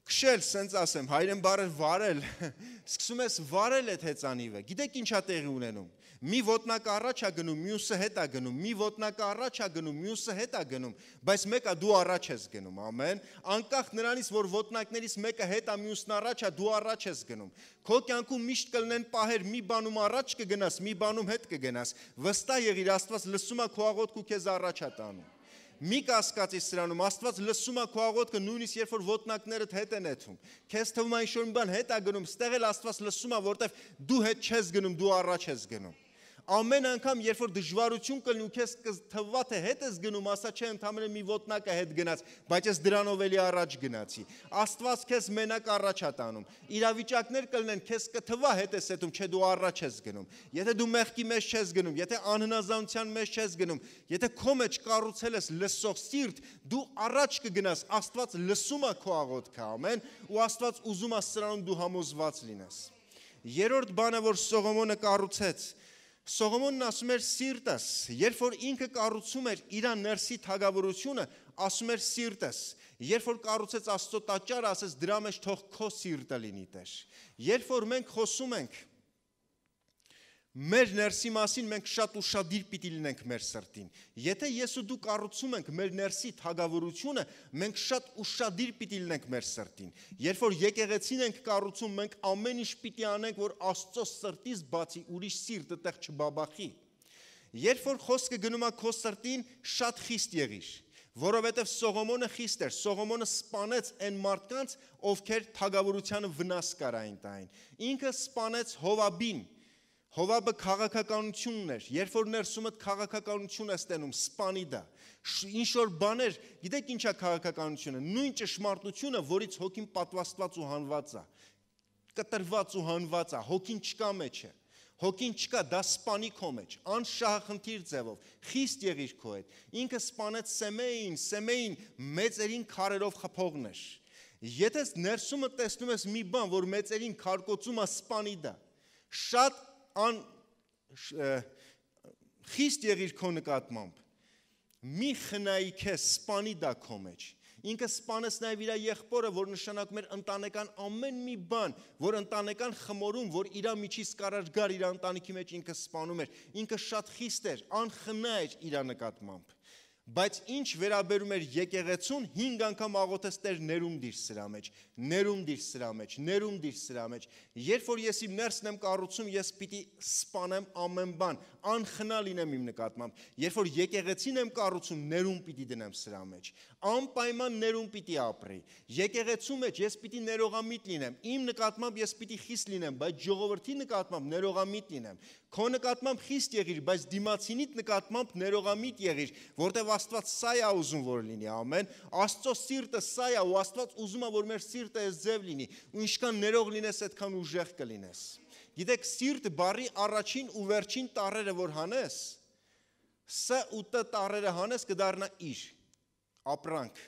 քշել, սենց ասեմ, հայրեն բարել վարել, սկսում ես վարել այդ հեծանիվը։ Գիտեք ինչա տեղի ունենում։ Մի ոտնակ առաջ է գնում, մյուսը հետ է գնում, մի ոտնակ առաջ է գնում, մյուսը հետ է գնում, բայց մեկը դու առաջ ես գնում, ամեն։ Անկախ նրանից, որ ոտնակներից մեկը հետ է, մյուսն առաջ է, դու առաջ ես գնում։ Քո կյանքում միշտ կլինեն պահեր, մի բանում առաջ կգնաս, մի բանում հետ կգնաս։ Վստահ եղիր, Աստված լսում է քո աղոթք ու քեզ առաջ է տանում։ Մի կասկածի սրանում Աստված լսում է քո աղոթքը նույնիսկ երբ որ ոտնակներդ հետ են եթում։ Քեզ թվում է ինչ-որ մի բան հետ է գնում, ստեղ էլ Աստված լսում է, որտեվ դու հետ չես գնում, դու առաջ ես գնում ամեն անգամ երբ որ դժվարություն կլինի ու քեզ կթվա թե հետ ես գնում, ասա չէ, ընդհանրապես մի ոտնակը հետ գնաց, բայց ես դրանով էլի առաջ գնացի։ Աստված քեզ մենակ առաջ է տանում։ Իրավիճակներ կլինեն, քեզ կթվա հետ ես հետում, չէ դու առաջ ես գնում։ Եթե դու մեղքի մեջ չես գնում, եթե անհնազանդության մեջ չես գնում, եթե քո մեջ կառուցել ես լսող սիրտ, դու առաջ կգնաս, Աստված լսում է քո աղոթքը, ամեն, ու Աստված ուզում է սրանում դու համոզված լինես։ Երրորդ բանը, որ Սողոմոնը կառուցեց, Սողոմոնն ասում էր սիրտս, երբ որ ինքը կառուցում էր իր ներսի թագավորությունը, ասում էր սիրտս։ Երբ որ կառուցեց Աստծո տաճարը, ասեց դրա մեջ թող քո սիրտը լինի Տեր։ Երբ որ մենք խոսում ենք մեր ներսի մասին մենք շատ ուրشادիր պիտի լինենք մեր սրտին։ Եթե ես ու դու կառուցում ենք մեր ներսի թագավորությունը, մենք շատ ուրشادիր պիտի լինենք մեր սրտին։ Երբ որ եկեղեցին ենք կառուցում, մենք ամեն ինչ պիտի անենք, որ Աստծո սրտից բացի ուրիշ սիրտ այդտեղ չբաբախի։ Երբ որ խոսքը գնում է քո սրտին, շատ խիստ եղիր, որովհետև Սողոմոնը խիստ էր։ Սողոմոնը սپانեց այն մարդկանց, ովքեր թագավորությանը վնաս կարային տային։ Ինքը սپانեց Հովաբին, Հովաբը քաղաքականությունն էր, երբ որ ներսումդ քաղաքականություն է ստենում, սպանի դա։ Ինչ որ բաներ, գիտեք ինչա քաղաքականությունը, նույն ճշմարտությունը, որից հոգին պատվաստված ու հանված է։ կտրված ու հանված է, հոգին չկա մեջը։ Հոգին չկա, դա սպանի քո մեջ, անշահախնդիր ձևով, խիստ եղիր քո հետ։ Ինքը սպանեց Սեմեին, Սեմեին մեծերին քարերով խփողն էր։ Եթե ներսումը տեսնում ես մի բան, որ մեծերին քարկոծում է, սպանի դա։ Շատ ան խիստ եղիր քո նկատմամբ։ Մի խնայի քեզ սپانի դա քո մեջ։ Ինքը սپانես նաև իր եղբորը, որ նշանակում էր ընտանեկան ամեն մի բան, որ ընտանեկան խմորում, որ իր միջից կարար գար իր ընտանիքի մեջ ինքը սپانում էր։ Ինքը շատ խիստ էր, անխնա էր իր նկատմամբ։ Բայց ինչ վերաբերում էր եկեղեցուն, 5 անգամ աղոթես Տեր ներում դիր սրա մեջ, ներում դիր սրա մեջ, ներում դիր սրա մեջ։ Երբ որ ես իմ ներսն եմ կառուցում, ես պիտի սپانեմ ամեն բան, անխնա լինեմ իմ նկատմամբ։ Երբ որ եկեղեցին եմ կառուցում, ներում պիտի դնեմ սրա մեջ։ Անպայման ներում պիտի ապրի։ Եկեղեցու մեջ ես պիտի ներողամիտ լինեմ։ Իմ նկատմամբ ես պիտի խիստ լինեմ, բայց ժողովրդի նկատմամբ ներողամիտ լինեմ։ Քո նկատմամբ խիստ եղիր, բայց դիմացինիդ նկատմամբ ներողամիտ եղիր, որտեղ Աստված սա է ուզում որ լինի, ամեն։ Աստծո սիրտը սա է, ու Աստված ուզում է որ մեր սիրտը այս ձև լինի, ու ինչքան ներող լինես, այդքան ուժեղ կլինես։ Գիտեք, սիրտ բարի առաջին ու վերջին տառերը որ հանես, ս ու տ տառերը հանես կդառնա իր ապրանք։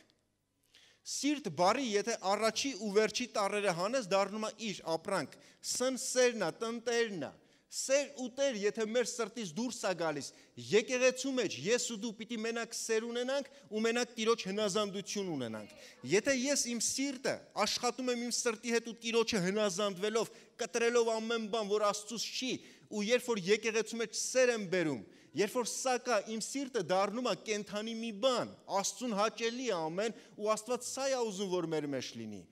Սիրտ բարի, եթե առաջի ու վերջի տառերը հանես, դառնում է իր ապրանք։ Սն սերնա, տնտերնա, Սեր ու Տեր, եթե մեր սրտից դուրս է գալիս, եկեղեցու մեջ ես ու դու պիտի մենակ սեր ունենանք ու մենակ Տիրոջ հնազանդություն ունենանք։ Եթե ես իմ սիրտը աշխատում եմ իմ սրտի հետ ու Տիրոջը հնազանդվելով, կտրելով ամեն բան, որ Աստծուց չի, ու երբ որ եկեղեցու մեջ սեր եմ բերում, երբ որ սա կա, իմ սիրտը դառնում է կենթանի մի բան, Աստծուն հաճելի է ամեն, ու Աստված սա է ուզում որ մեր մեջ լինի։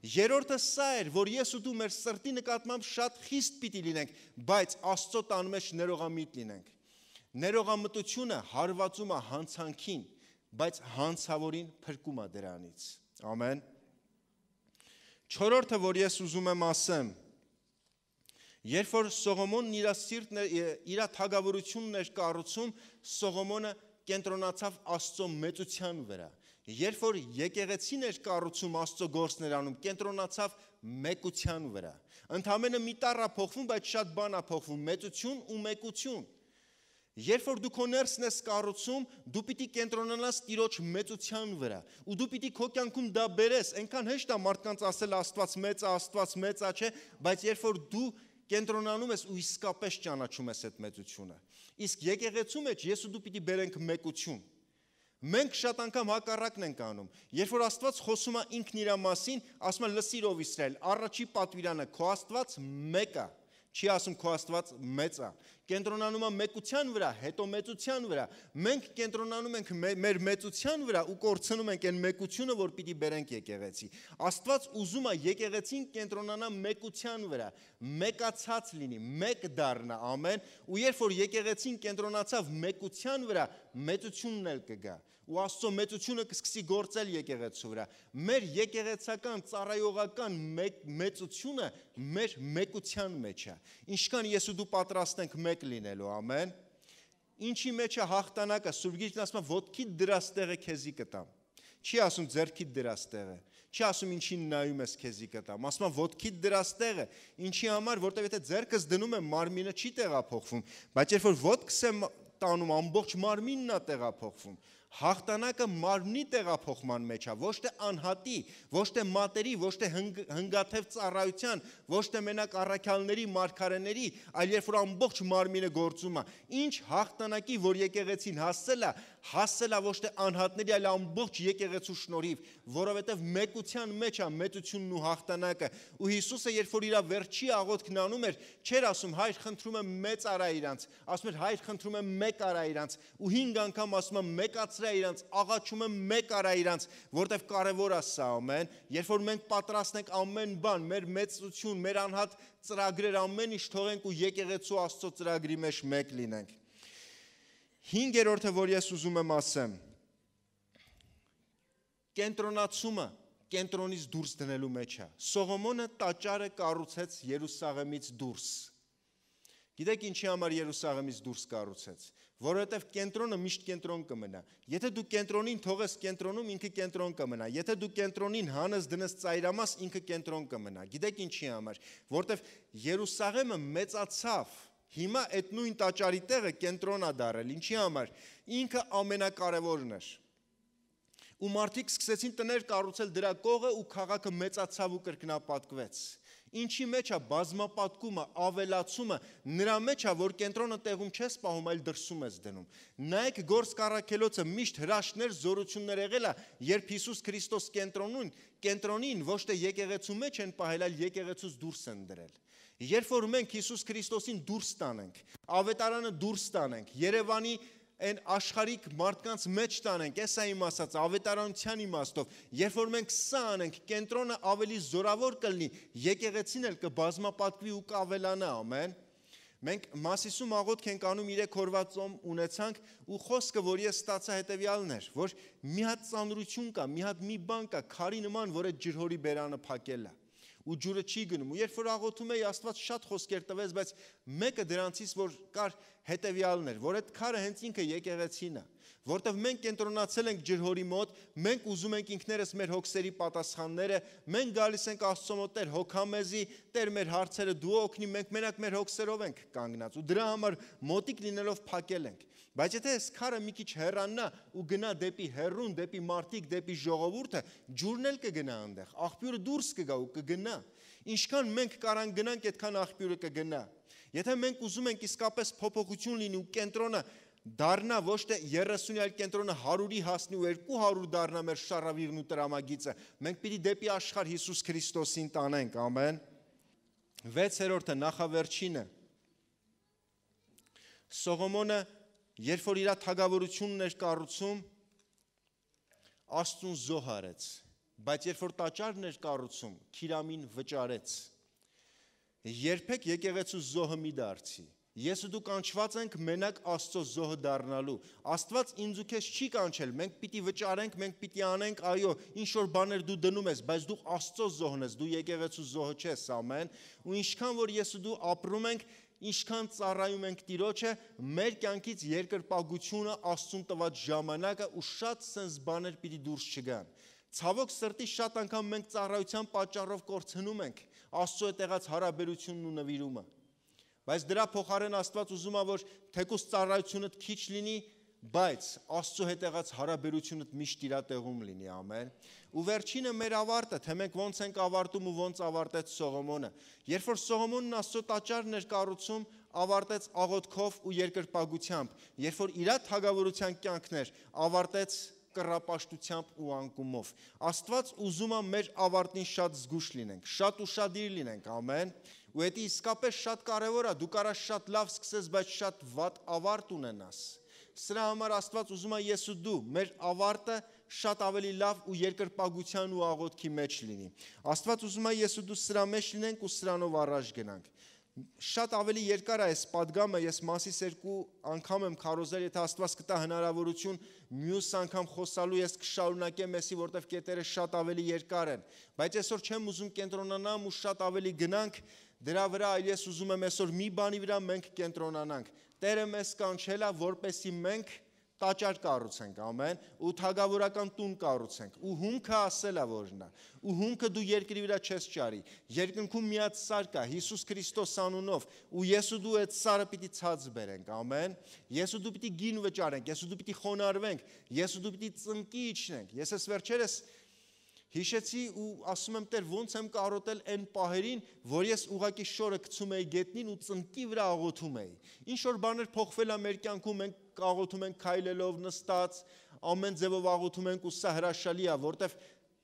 Երորդը սա էր, որ ես ու դու մեր սրտի նկատմամբ շատ խիստ պիտի լինենք, բայց Աստծո տան մեջ ներողամիտ լինենք։ Ներողամտությունը հարվածում է հանցանքին, բայց հանցավորին փրկում է դրանից։ Ամեն։ Չորրորդը, որ ես ուզում եմ ասեմ, երբ որ Սողոմոնն իր սիրտն իր թագավորությունն էր կառուցում, Սողոմոնը կենտրոնացավ Աստծո մեծության վրա երբ որ եկեղեցին էր կառուցում Աստծո գործներ անում, կենտրոնացավ մեկության վրա։ Ընդհանրապես մի տառ փոխվում, բայց շատ բան է փոխվում՝ մեծություն ու մեկություն։ Երբ որ դու քո ներսն ես կառուցում, դու պիտի կենտրոնանաս Տիրոջ մեծության վրա, ու դու պիտի քո կյանքում դա բերես։ Այնքան հեշտ է մարդկանց ասել Աստված մեծ է, Աստված մեծ է, չէ, բայց երբ որ դու կենտրոնանում ես ու իսկապես ճանաչում ես այդ մեծությունը։ Իսկ եկեղեցու մեջ ես ու դու պիտի բերենք մեկություն Մենք շատ անգամ հակառակն ենք անում։ Երբ որ Աստված խոսում է ինքն իր մասին, ասում է լսիր ով Իսրայել, առաջի պատվիրանը քո Աստված մեկ է։ Չի ասում քո Աստված մեծ է կենտրոնանում է մեկության վրա, հետո մեծության վրա։ Մենք կենտրոնանում ենք մեր մեծության վրա ու կորցնում ենք այն մեկությունը, որ պիտի բերենք եկեղեցի։ Աստված ուզում է եկեղեցին կենտրոնանա մեկության վրա, մեկացած լինի, մեկ դառնա, ամեն, ու երբ որ եկեղեցին կենտրոնացավ մեկության վրա, մեծությունն էլ կգա ու Աստծո մեծությունը կսկսի գործել եկեղեցու վրա։ Մեր եկեղեցական ծառայողական մեծությունը մեր մեկության մեջ է։ Ինչքան ես ու դու պատրաստ ենք մեկ լինելու, ամեն։ Ինչի մեջ է հաղթանակը, Սուրբ Գիրքն ասում է, ոտքի դրաստեղը քեզի կտամ։ Չի ասում ձերքի դրաստեղը։ Չի ասում ինչին նայում ես քեզի կտամ։ Ասում է ոտքի դրաստեղը։ Ինչի համար, որտեվ եթե ձերքս դնում եմ, մարմինը չի տեղափոխվում, բայց երբ որ ոտքս եմ տանում, ամբողջ մարմինն է տեղափոխվում հաղթանակը մարմնի տեղափոխման մեջ է, ոչ թե անհատի, ոչ թե մատերի, ոչ թե հնգաթև ծառայության, ոչ թե մենակ առաքյալների, մարգարեների, այլ երբ որ ամբողջ մարմինը գործում է։ Ինչ հաղթանակի, որ եկեղեցին հասել է, հասել է ոչ թե անհատների, այլ ամբողջ եկեղեցու շնորհիվ, որովհետև մեկության մեջ է մեծությունն ու հաղթանակը։ Ու Հիսուսը երբ որ իր վերջի աղոթքն անում էր, չէր ասում՝ հայր խնդրում եմ մեծ արա իրանց, ասում էր հայր խնդրում եմ մեկ արա իրանց, ու 5 անգամ ասում եմ մեկացրա իրանց, աղաչում եմ մեկ արա իրանց, որտեվ կարևոր է սա ամեն, երբ որ մենք պատրաստենք ամեն բան, մեր մեծություն, մեր անհատ ծրագրեր ամեն ինչ թողենք ու եկեղեցու Աստծո ծրագրի մեջ մեկ լինենք։ Հինգերորդը, որ ես ուզում եմ ասեմ, կենտրոնացումը կենտրոնից դուրս դնելու մեջ է։ Սողոմոնը տաճարը կառուցեց Երուսաղեմից դուրս։ Գիտեք ինչի համար Երուսաղեմից դուրս կառուցեց, որովհետև կենտրոնը միշտ կենտրոն կմնա։ Եթե դու կենտրոնին թողես կենտրոնում, ինքը կենտրոն կմնա։ Եթե դու կենտրոնին հանես դնես ծայրամաս, ինքը կենտրոն կմնա։ Գիտեք ինչի համար, որովհետև Երուսաղեմը մեծացավ Հիմա այդ նույն տաճարի տեղը կենտրոնա դարել։ Ինչի համար։ Ինքը ամենակարևորն էր ու մարդիկ սկսեցին տներ կառուցել դրա կողը ու քաղաքը մեծացավ ու կրկնապատկվեց։ Ինչի մեջ է բազմապատկումը, ավելացումը, նրա մեջ է, որ կենտրոնը տեղում չես պահում, այլ դրսում ես դնում։ Նայեք գործ կառակելոցը միշտ հրաշքներ, զորություններ եղել է, երբ Հիսուս Քրիստոս կենտրոնուն, կենտրոնին ոչ թե եկեղեցու մեջ են պահել, այլ եկեղեցուց դուրս են դրել։ Երբ որ մենք Հիսուս Քրիստոսին դուրս տանենք, ավետարանը դուրս տանենք, Երևանի այն աշխարհիկ մարդկանց մեջ տանենք, էսա իմ ասած ավետարանության իմաստով, երբ որ մենք սա անենք, կենտրոնը ավելի զորավոր կլինի, եկեղեցին էլ կբազմապատկվի ու կավելանա, ամեն։ Մենք Մասիսում աղոթք ենք անում 3 օրվա ծոմ ունեցանք ու խոսքը, որ ես ստացա հետեւյալն էր, որ մի հատ ծանրություն կա, մի հատ մի բան կա, քարի նման, որ այդ ջրհորի բերանը փակել է ու ջուրը չի գնում։ Ու երբ որ աղոթում էի, Աստված շատ խոսքեր տվեց, բայց մեկը դրանցից որ կար հետևյալն էր, որ այդ քարը հենց ինքը եկեղեցին է, որտեվ մենք կենտրոնացել ենք ջրհորի մոտ, մենք ուզում ենք ինքներս մեր հոգսերի պատասխանները, մենք գալիս ենք Աստծո մոտ, Տեր, հոգամեզի, Տեր, մեր հարցերը դու օգնի, մենք մենակ մեր հոգսերով ենք կանգնած ու դրա համար մոտիկ լինելով փակել ենք։ Բայց եթե այս քարը մի քիչ հեռանա ու գնա դեպի հերրուն, դեպի մարտիկ, դեպի ժողովուրդը, ջուրն էլ կգնա այնտեղ, աղբյուրը դուրս կգա ու կգնա։ Ինչքան մենք կարան գնանք, այդքան աղբյուրը կգնա։ Եթե մենք ուզում ենք իսկապես փոփոխություն լինի ու կենտրոնը դառնա ոչ թե 30-ի այլ կենտրոնը 100-ի հասնի ու 200 դառնա մեր շարավիրն ու տրամագիծը, մենք պիտի դեպի աշխարհ Հիսուս Քրիստոսին տանենք, ամեն։ 6-րդը նախավերջինը Սողոմոնը երբ որ իր թագավորությունն էր կառուցում, Աստուն զոհ արեց, բայց երբ որ տաճարն էր կառուցում, Քիրամին վճարեց։ Երբեք եկեղեցու զոհը մի դարձի։ Ես ու դու կանչված ենք մենակ Աստծո զոհը դառնալու։ Աստված ինձ ու քեզ չի կանչել։ Մենք պիտի վճարենք, մենք պիտի անենք, այո, ինչ որ բաներ դու դնում ես, բայց դու Աստծո զոհն ես, դու եկեղեցու զոհը չես, ամեն։ Ու ինչքան որ ես ու դու ապրում ենք, ինչքան ծառայում ենք Տիրոջը, մեր կյանքից երկրպագությունը Աստծուն տված ժամանակը ու շատ sense բաներ պիտի դուրս չգան։ Ցավոք սրտի շատ անգամ մենք ծառայության պատճառով կորցնում ենք Աստծո հետ եղած հարաբերությունն ու նվիրումը։ Բայց դրա փոխարեն Աստված ուզում է որ թեկուս ծառայությունդ քիչ լինի, բայց Աստծո հետեղած հարաբերությունդ միշտ իրատեղում լինի ամեն։ Ու վերջինը մեր ավարտը, թե մենք ոնց ենք ավարտում ու ոնց ավարտեց Սողոմոնը։ Երբ որ Սողոմոնն Աստծո տաճարն էր կառուցում, ավարտեց աղոթքով ու երկրպագությամբ։ Երբ որ իր թագավորության կյանքն էր, ավարտեց կռապաշտությամբ ու անկումով։ Աստված ուզում է մեր ավարտին շատ զգուշ լինենք, շատ ուրախadir լինենք, ամեն։ Ու դա իսկապես շատ կարևոր է։ Դու կարաս շատ լավ սկսես, բայց շատ վատ ավարտ ունենաս։ Սրա համար Աստված ուզում է ես ու դու մեր ավարտը շատ ավելի լավ ու երկրպագության ու աղոթքի մեջ լինի։ Աստված ուզում է ես ու դու սրա մեջ լինենք ու սրանով առաջ գնանք։ Շատ ավելի երկար է այս падգամը, ես մասիս երկու անգամ եմ քարոզել, եթե Աստված կտա հնարավորություն մյուս անգամ խոսալու, ես կշարունակեմ էսի, որտեվ կետերը շատ ավելի երկար են։ Բայց այսօր չեմ ուզում կենտրոնանամ ու շատ ավելի գնանք դրա վրա, այլ ես ուզում եմ այսօր մի բանի վրա մենք կենտրոնանանք։ Տերը մեզ կանչել է, որպեսի մենք տաճար կառուցենք, ամեն, ու թագավորական տուն կառուցենք։ Ու հունքը ասել է որն է։ Ու հունքը դու երկրի վրա չես ճարի։ Երկնքում միած սար կա Հիսուս Քրիստոս անունով, ու ես ու դու այդ սարը պիտի ցած բերենք, ամեն։ Ես ու դու պիտի գին վճարենք, ես ու դու պիտի խոնարհվենք, ես ու դու պիտի ծնկի իջնենք։ Ես ես վերջերս Հիշեցի ու ասում եմ Տեր, ոնց եմ կարոտել այն պահերին, որ ես ուղակի շորը գցում էի գետնին ու ծնկի վրա աղոթում էի։ Ինչ որ բաներ փոխվել է մեր կյանքում, մենք աղոթում ենք քայլելով, նստած, ամեն ձևով աղոթում ենք ու սա հրաշալի է, որտեվ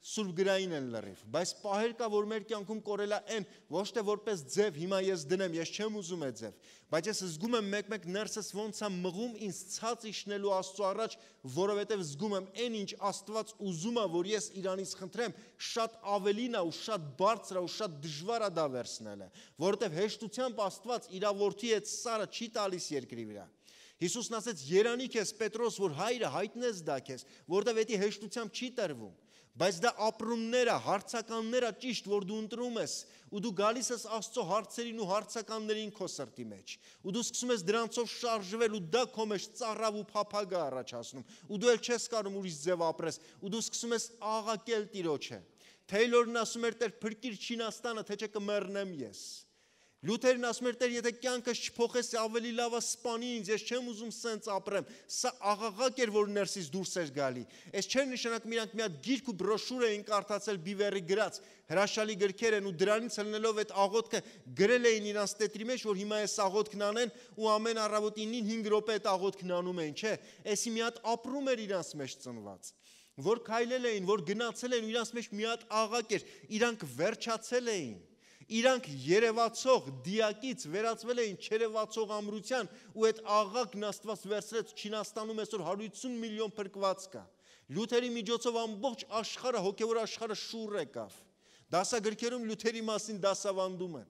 սուրբ գրային են լրիվ, բայց պահեր կա, որ մեր կյանքում կորելա այն, ոչ թե որպես ձև, հիմա ես դնեմ, ես չեմ ուզում է ձև, բայց ես զգում եմ մեկ-մեկ ներսս ոնց է մղում ինձ ցած իշնելու Աստծո առաջ, որովհետև զգում եմ այն ինչ Աստված ուզում է, որ ես Իրանից խնդրեմ, շատ ավելին է ու շատ բարձր է ու շատ դժվար է դա վերցնելը, որովհետև հեշտությամբ Աստված իր որդի հետ սարը չի տալիս երկրի վրա։ Հիսուսն ասեց. «Երանի քեզ Պետրոս, որ հայրը հայտնես դա քեզ, որովհետև դա հեշտությամբ չի տրվում»։ Բայց դա ապրումներ է, հարցականներ է ճիշտ, որ դու ընտրում ես, ու դու գալիս ես Աստծո հարցերին ու հարցականներին քո սրտի մեջ։ Ու դու սկսում ես դրանցով շարժվել ու դա քո մեջ ծառավ ու փափագա առաջացնում։ Ու դու էլ չես կարող ուրիշ ձև ապրես, ու դու սկսում ես աղակել Տիրոջը։ Թեյլորն ասում էր՝ «Տեր փրկիր Չինաստանը, թե չէ կմեռնեմ ես»։ Լութերն ասում էր, Տեր, եթե կյանքս չփոխես, ավելի լավ է սպանի ինձ, ես չեմ ուզում սենց ապրեմ։ Սա աղաղակ էր, որ ներսից դուրս էր գալի։ Այս չէր նշանակում իրանք մի հատ գիրք ու բրոշուր էին կարդացել Բիվերի գրած, հրաշալի գրքեր են ու դրանից ելնելով այդ աղոթքը գրել էին իրանց տետրի մեջ, որ հիմա այս աղոթքն անեն ու ամեն առավոտին 5 րոպե այդ աղոթքն անում էին, չէ։ Էսի մի հատ ապրում էր իրանց մեջ ծնված որ քայլել էին, որ գնացել էին, իրանց մեջ մի հատ աղակ էր, իրանք վերջացել էին Իրանք երևացող դիակից վերածվել էին չերևացող ամրության ու այդ աղաղն Աստված վերցրեց Չինաստանում այսօր 150 միլիոն փրկված կա։ Լութերի միջոցով ամբողջ աշխարհը, հոգևոր աշխարհը շուռ եկավ։ Դասագրքերում Լութերի մասին դասավանդում են։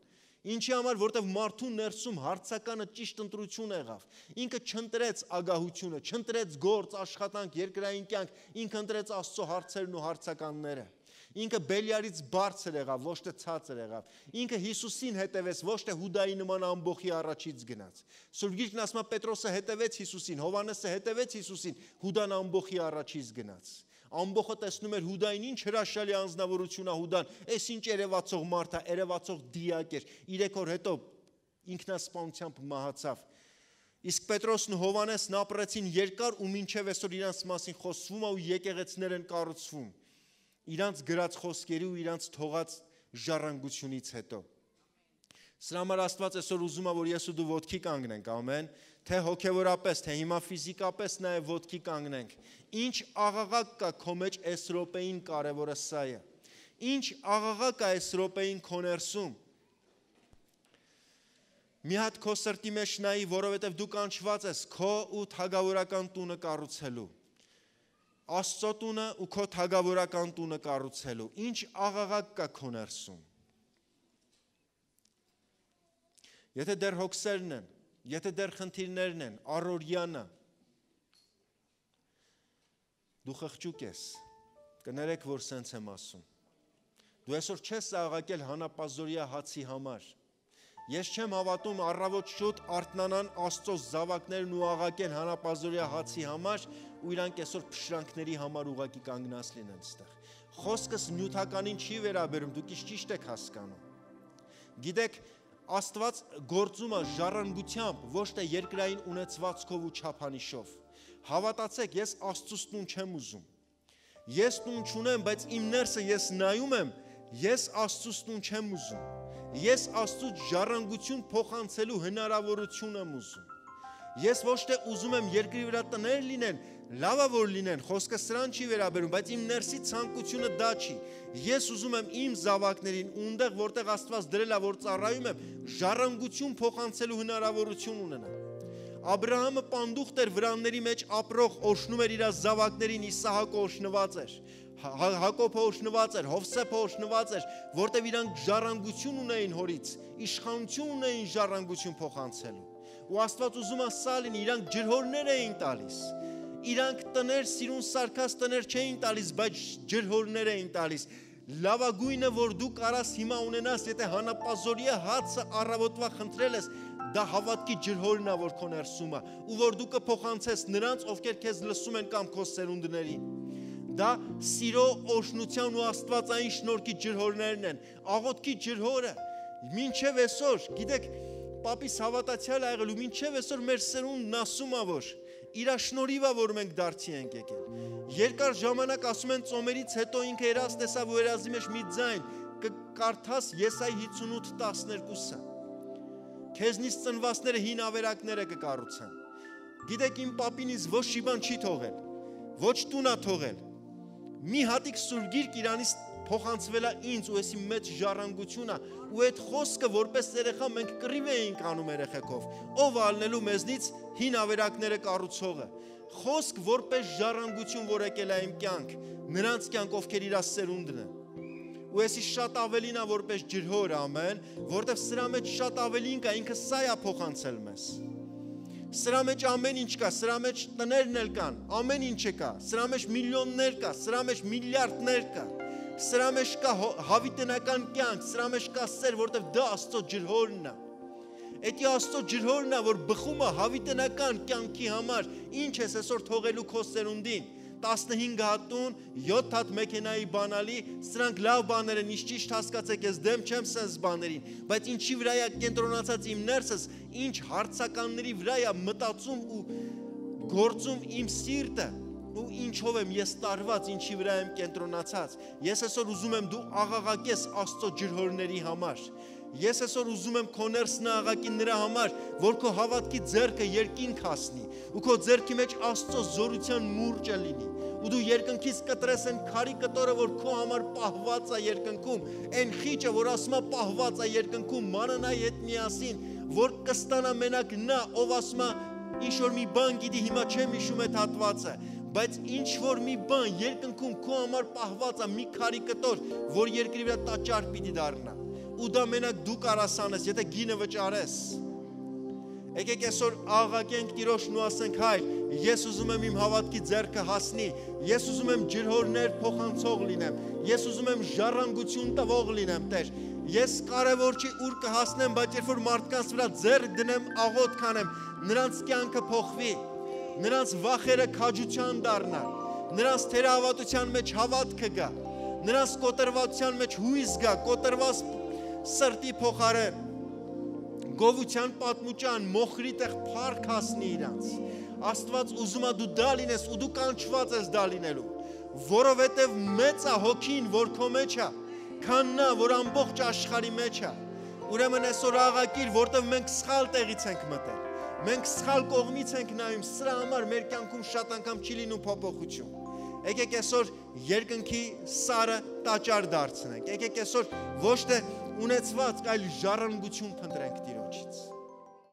Ինչի համար, որտեվ մարդու ներսում հարցականը ճիշտ ընտրություն եղավ։ Ինքը չընտրեց ագահությունը, չընտրեց գործ, աշխատանք, երկրային կյանք, ինքը ընտրեց Աստծո հարցերն ու հարցականները։ Ինքը Բելիարից բարձր եղավ, ոչ թե ցածր եղավ։ Ինքը Հիսուսին հետևեց, ոչ թե Հուդայի նման ամբողի առաջից գնաց։ Սուրբ Գիրքն ասում է Պետրոսը հետևեց Հիսուսին, Հովանեսը հետևեց Հիսուսին, Հուդան ամբողի առաջից գնաց։ Ամբողը տեսնում էր Հուդային ինչ հրաշալի անznավորություն է Հուդան, այս ինչ երևացող մարդ է, երևացող դիակ էր։ 3 օր հետո ինքնասպանությամբ մահացավ։ Իսկ Պետրոսն ու Հովանեսն ապրեցին երկար ու մինչև այսօր իրանց մասին խոսվում է ու եկեղեցներ են կառուցվում իրանց գրած խոսքերի ու իրանց թողած ժառանգությունից հետո։ Սրա համար Աստված այսօր ուզում է, որ ես ու դու ոտքի կանգնենք, ամեն, թե հոգևորապես, թե հիմա ֆիզիկապես նաև ոտքի կանգնենք։ Ինչ աղաղակ կա քո մեջ այս րոպեին կարևորը սա է։ Ինչ աղաղակ կա այս րոպեին քո ներսում։ Մի հատ քո սրտի մեջ նայի, որովհետև դու կանչված ես քո ու թագավորական տունը կառուցելու։ Աստծո տունը ու քո թագավորական տունը կառուցելու։ Ինչ աղաղակ կա քո ներսում։ Եթե դեռ հոգսերն են, եթե դեռ խնդիրներն են, առօրյանը դու խղճուկ ես։ Կներեք, որ սենց եմ ասում։ Դու այսօր չես աղաղակել հանապազորիա հացի համար։ Ես չեմ հավատում առավոտ շուտ արտնանան Աստծո զավակներն ու աղակեն հանապազորիա հացի համար ու իրանք այսօր փշրանքների համար ուղակի կանգնած լինեն այստեղ։ Խոսքս նյութականին չի վերաբերում, դուք իշ ճիշտ եք հասկանում։ Գիտեք, Աստված գործում է ժառանգությամբ, ոչ թե երկրային ունեցվածքով ու չափանիշով։ Հավատացեք, ես Աստծուց տուն չեմ ուզում։ Ես տուն չունեմ, բայց իմ ներսը ես նայում եմ, ես Աստծուց տուն չեմ ուզում։ Ես Աստծուց ժառանգություն փոխանցելու հնարավորություն եմ ուզում։ Ես ոչ թե ուզում եմ երկրի վրա տներ լինեն, լավա որ լինեն, խոսքը սրան չի վերաբերում, բայց իմ ներսի ցանկությունը դա չի։ Ես ուզում եմ իմ զավակներին, ունդեղ որտեղ Աստված դրել է, որ ծառայում եմ, ժառանգություն փոխանցելու հնարավորություն ունենա։ Աբրահամը պանդուխտ էր վրանների մեջ ապրող, օշնում էր իր զավակներին, Իսահակը օշնված էր։ Հակոբը օշնված էր, Հովսեփը օշնված էր, որտեղ իրանք ժառանգություն ունեին հորից, իշխանություն ունեին ժառանգություն փոխանցելու։ Ու Աստված ուզում է սա լինի, իրանք ջրհորներ էին տալիս իրանք տներ, սիրուն սարկած տներ չէին տալիս, բայց ջրհորներ էին տալիս։ Լավագույնը, որ դու կարաս հիմա ունենաս, եթե հանապազորիա հացը առավոտվա խնդրել ես, դա հավատքի ջրհորն է, որ քո ներսում է, ու որ դու կփոխանցես նրանց, ովքեր քեզ լսում են կամ քո սերունդներին։ Դա սիրո օշնության ու աստվածային շնորհքի ջրհորներն են, աղոթքի ջրհորը։ Մինչև այսօր, գիտեք, պապիս հավատացյալ ա եղել ու մինչև այսօր մեր սերունդն ասում ա որ իր շնորհիվա որ մենք դարձի ենք եկել։ Երկար ժամանակ ասում են ծոմերից հետո ինքը երաս տեսավ ու երազի մեջ մի ձայն կկարդաս Եսայ 58:12-ը։ Քեզնից ծնվածները հին ավերակները կկառուցեն։ Գիտեք իմ պապինից ոչ մի բան չի թողել։ Ոչ տունա թողել։ Մի հատիկ սուր գիրք Իրանից փոխանցվելա ինձ ու էսի մեծ ժառանգությունա ու այդ խոսքը որպես երեխա մենք կռիվ էինք անում երեխեքով ով ալնելու մեզնից հին ավերակները կառուցողը խոսք որպես ժառանգություն որ եկել է իմ կյանք նրանց կյանք ովքեր իր սերունդն են ու էսի շատ ավելին է որպես ջրհոր ամեն որտեվ սրա մեջ շատ ավելին կա ինքը սա է փոխանցել մեզ Սրա մեջ ամեն ինչ կա, սրա մեջ տներն էլ կան, ամեն ինչը կա։ Սրա մեջ միլիոններ կա, սրա մեջ միլիարդներ կա։ Սրա մեջ կա հավիտենական կյանք, սրա մեջ կա սեր, որտեղ դա Աստծո ջրհորն է։ Էդի Աստծո ջրհորն է, որ բխում է հավիտենական կյանքի համար։ Ինչ ես այսօր թողելու քո սերունդին։ 15 հատուն, 7 հատ մեքենայի բանալի, սրանք լավ բաներ են, ճիշտ հասկացեք, ես դեմ չեմ սենց բաներին, բայց ինչի վրա է կենտրոնացած իմ ներսս, ինչ հարցականների վրա է մտածում ու գործում իմ սիրտը, ու ինչով եմ ես տարված, ինչի վրա եմ կենտրոնացած։ Ես այսօր ուզում եմ դու աղաղակես Աստծո ջրհորների համար։ Ես այսօր ուզում եմ քո ներսն աղակի նրա համար, որ քո հավատքի ձեռքը երկինք հասնի, ու քո ձեռքի մեջ Աստծո զորության մուրճը լինի ու դու երկնքից կտրես այն քարի կտորը, որ քո համար պահված է երկնքում, այն խիճը, որ ասում է պահված է երկնքում, մանանայի հետ միասին, որ կստանա մենակ նա, ով ասում է ինչ որ մի բան գիտի, հիմա չեմ հիշում այդ հատվածը, բայց ինչ որ մի բան երկնքում քո համար պահված է մի քարի կտոր, որ երկրի վրա տաճար պիտի դառնա։ Ու դա մենակ դու կարաս անես, եթե գինը վճարես։ Եկեք այսօր աղաղակենք Տիրոջն ու ասենք հայր, ես ուզում եմ իմ հավատքի ձեռքը հասնի, ես ուզում եմ ջրհորներ փոխանցող լինեմ, ես ուզում եմ ժառանգություն տվող լինեմ, Տեր։ Ես կարևոր չի ուր կհասնեմ, բայց երբ որ մարդկանց վրա ձեռք դնեմ, աղոտ կանեմ, նրանց կյանքը փոխվի, նրանց վախերը քաջության դառնան, նրանց թերահավատության մեջ հավատքը գա, նրանց կոտրվածության մեջ հույս գա, կոտրված սրտի փոխարեն գովության պատմուճան մոխրի տեղ փառք հասնի իրանց։ Աստված ուզում է դու դա լինես ու դու կանչված ես դա լինելու, որովհետև մեծ է հոգին, որ քո մեջ է, քան նա, որ ամբողջ աշխարհի մեջ է։ Ուրեմն այսօր աղակիր, որտեղ մենք սխալ տեղից ենք մտել։ Մենք սխալ կողմից ենք նայում, սրա համար մեր կյանքում շատ անգամ չի լինում փոփոխություն։ Եկեք այսօր երկնքի սարը տաճար դարձնենք։ Եկեք այսօր ոչ թե ունեցված, այլ ժառանգություն փնտրենք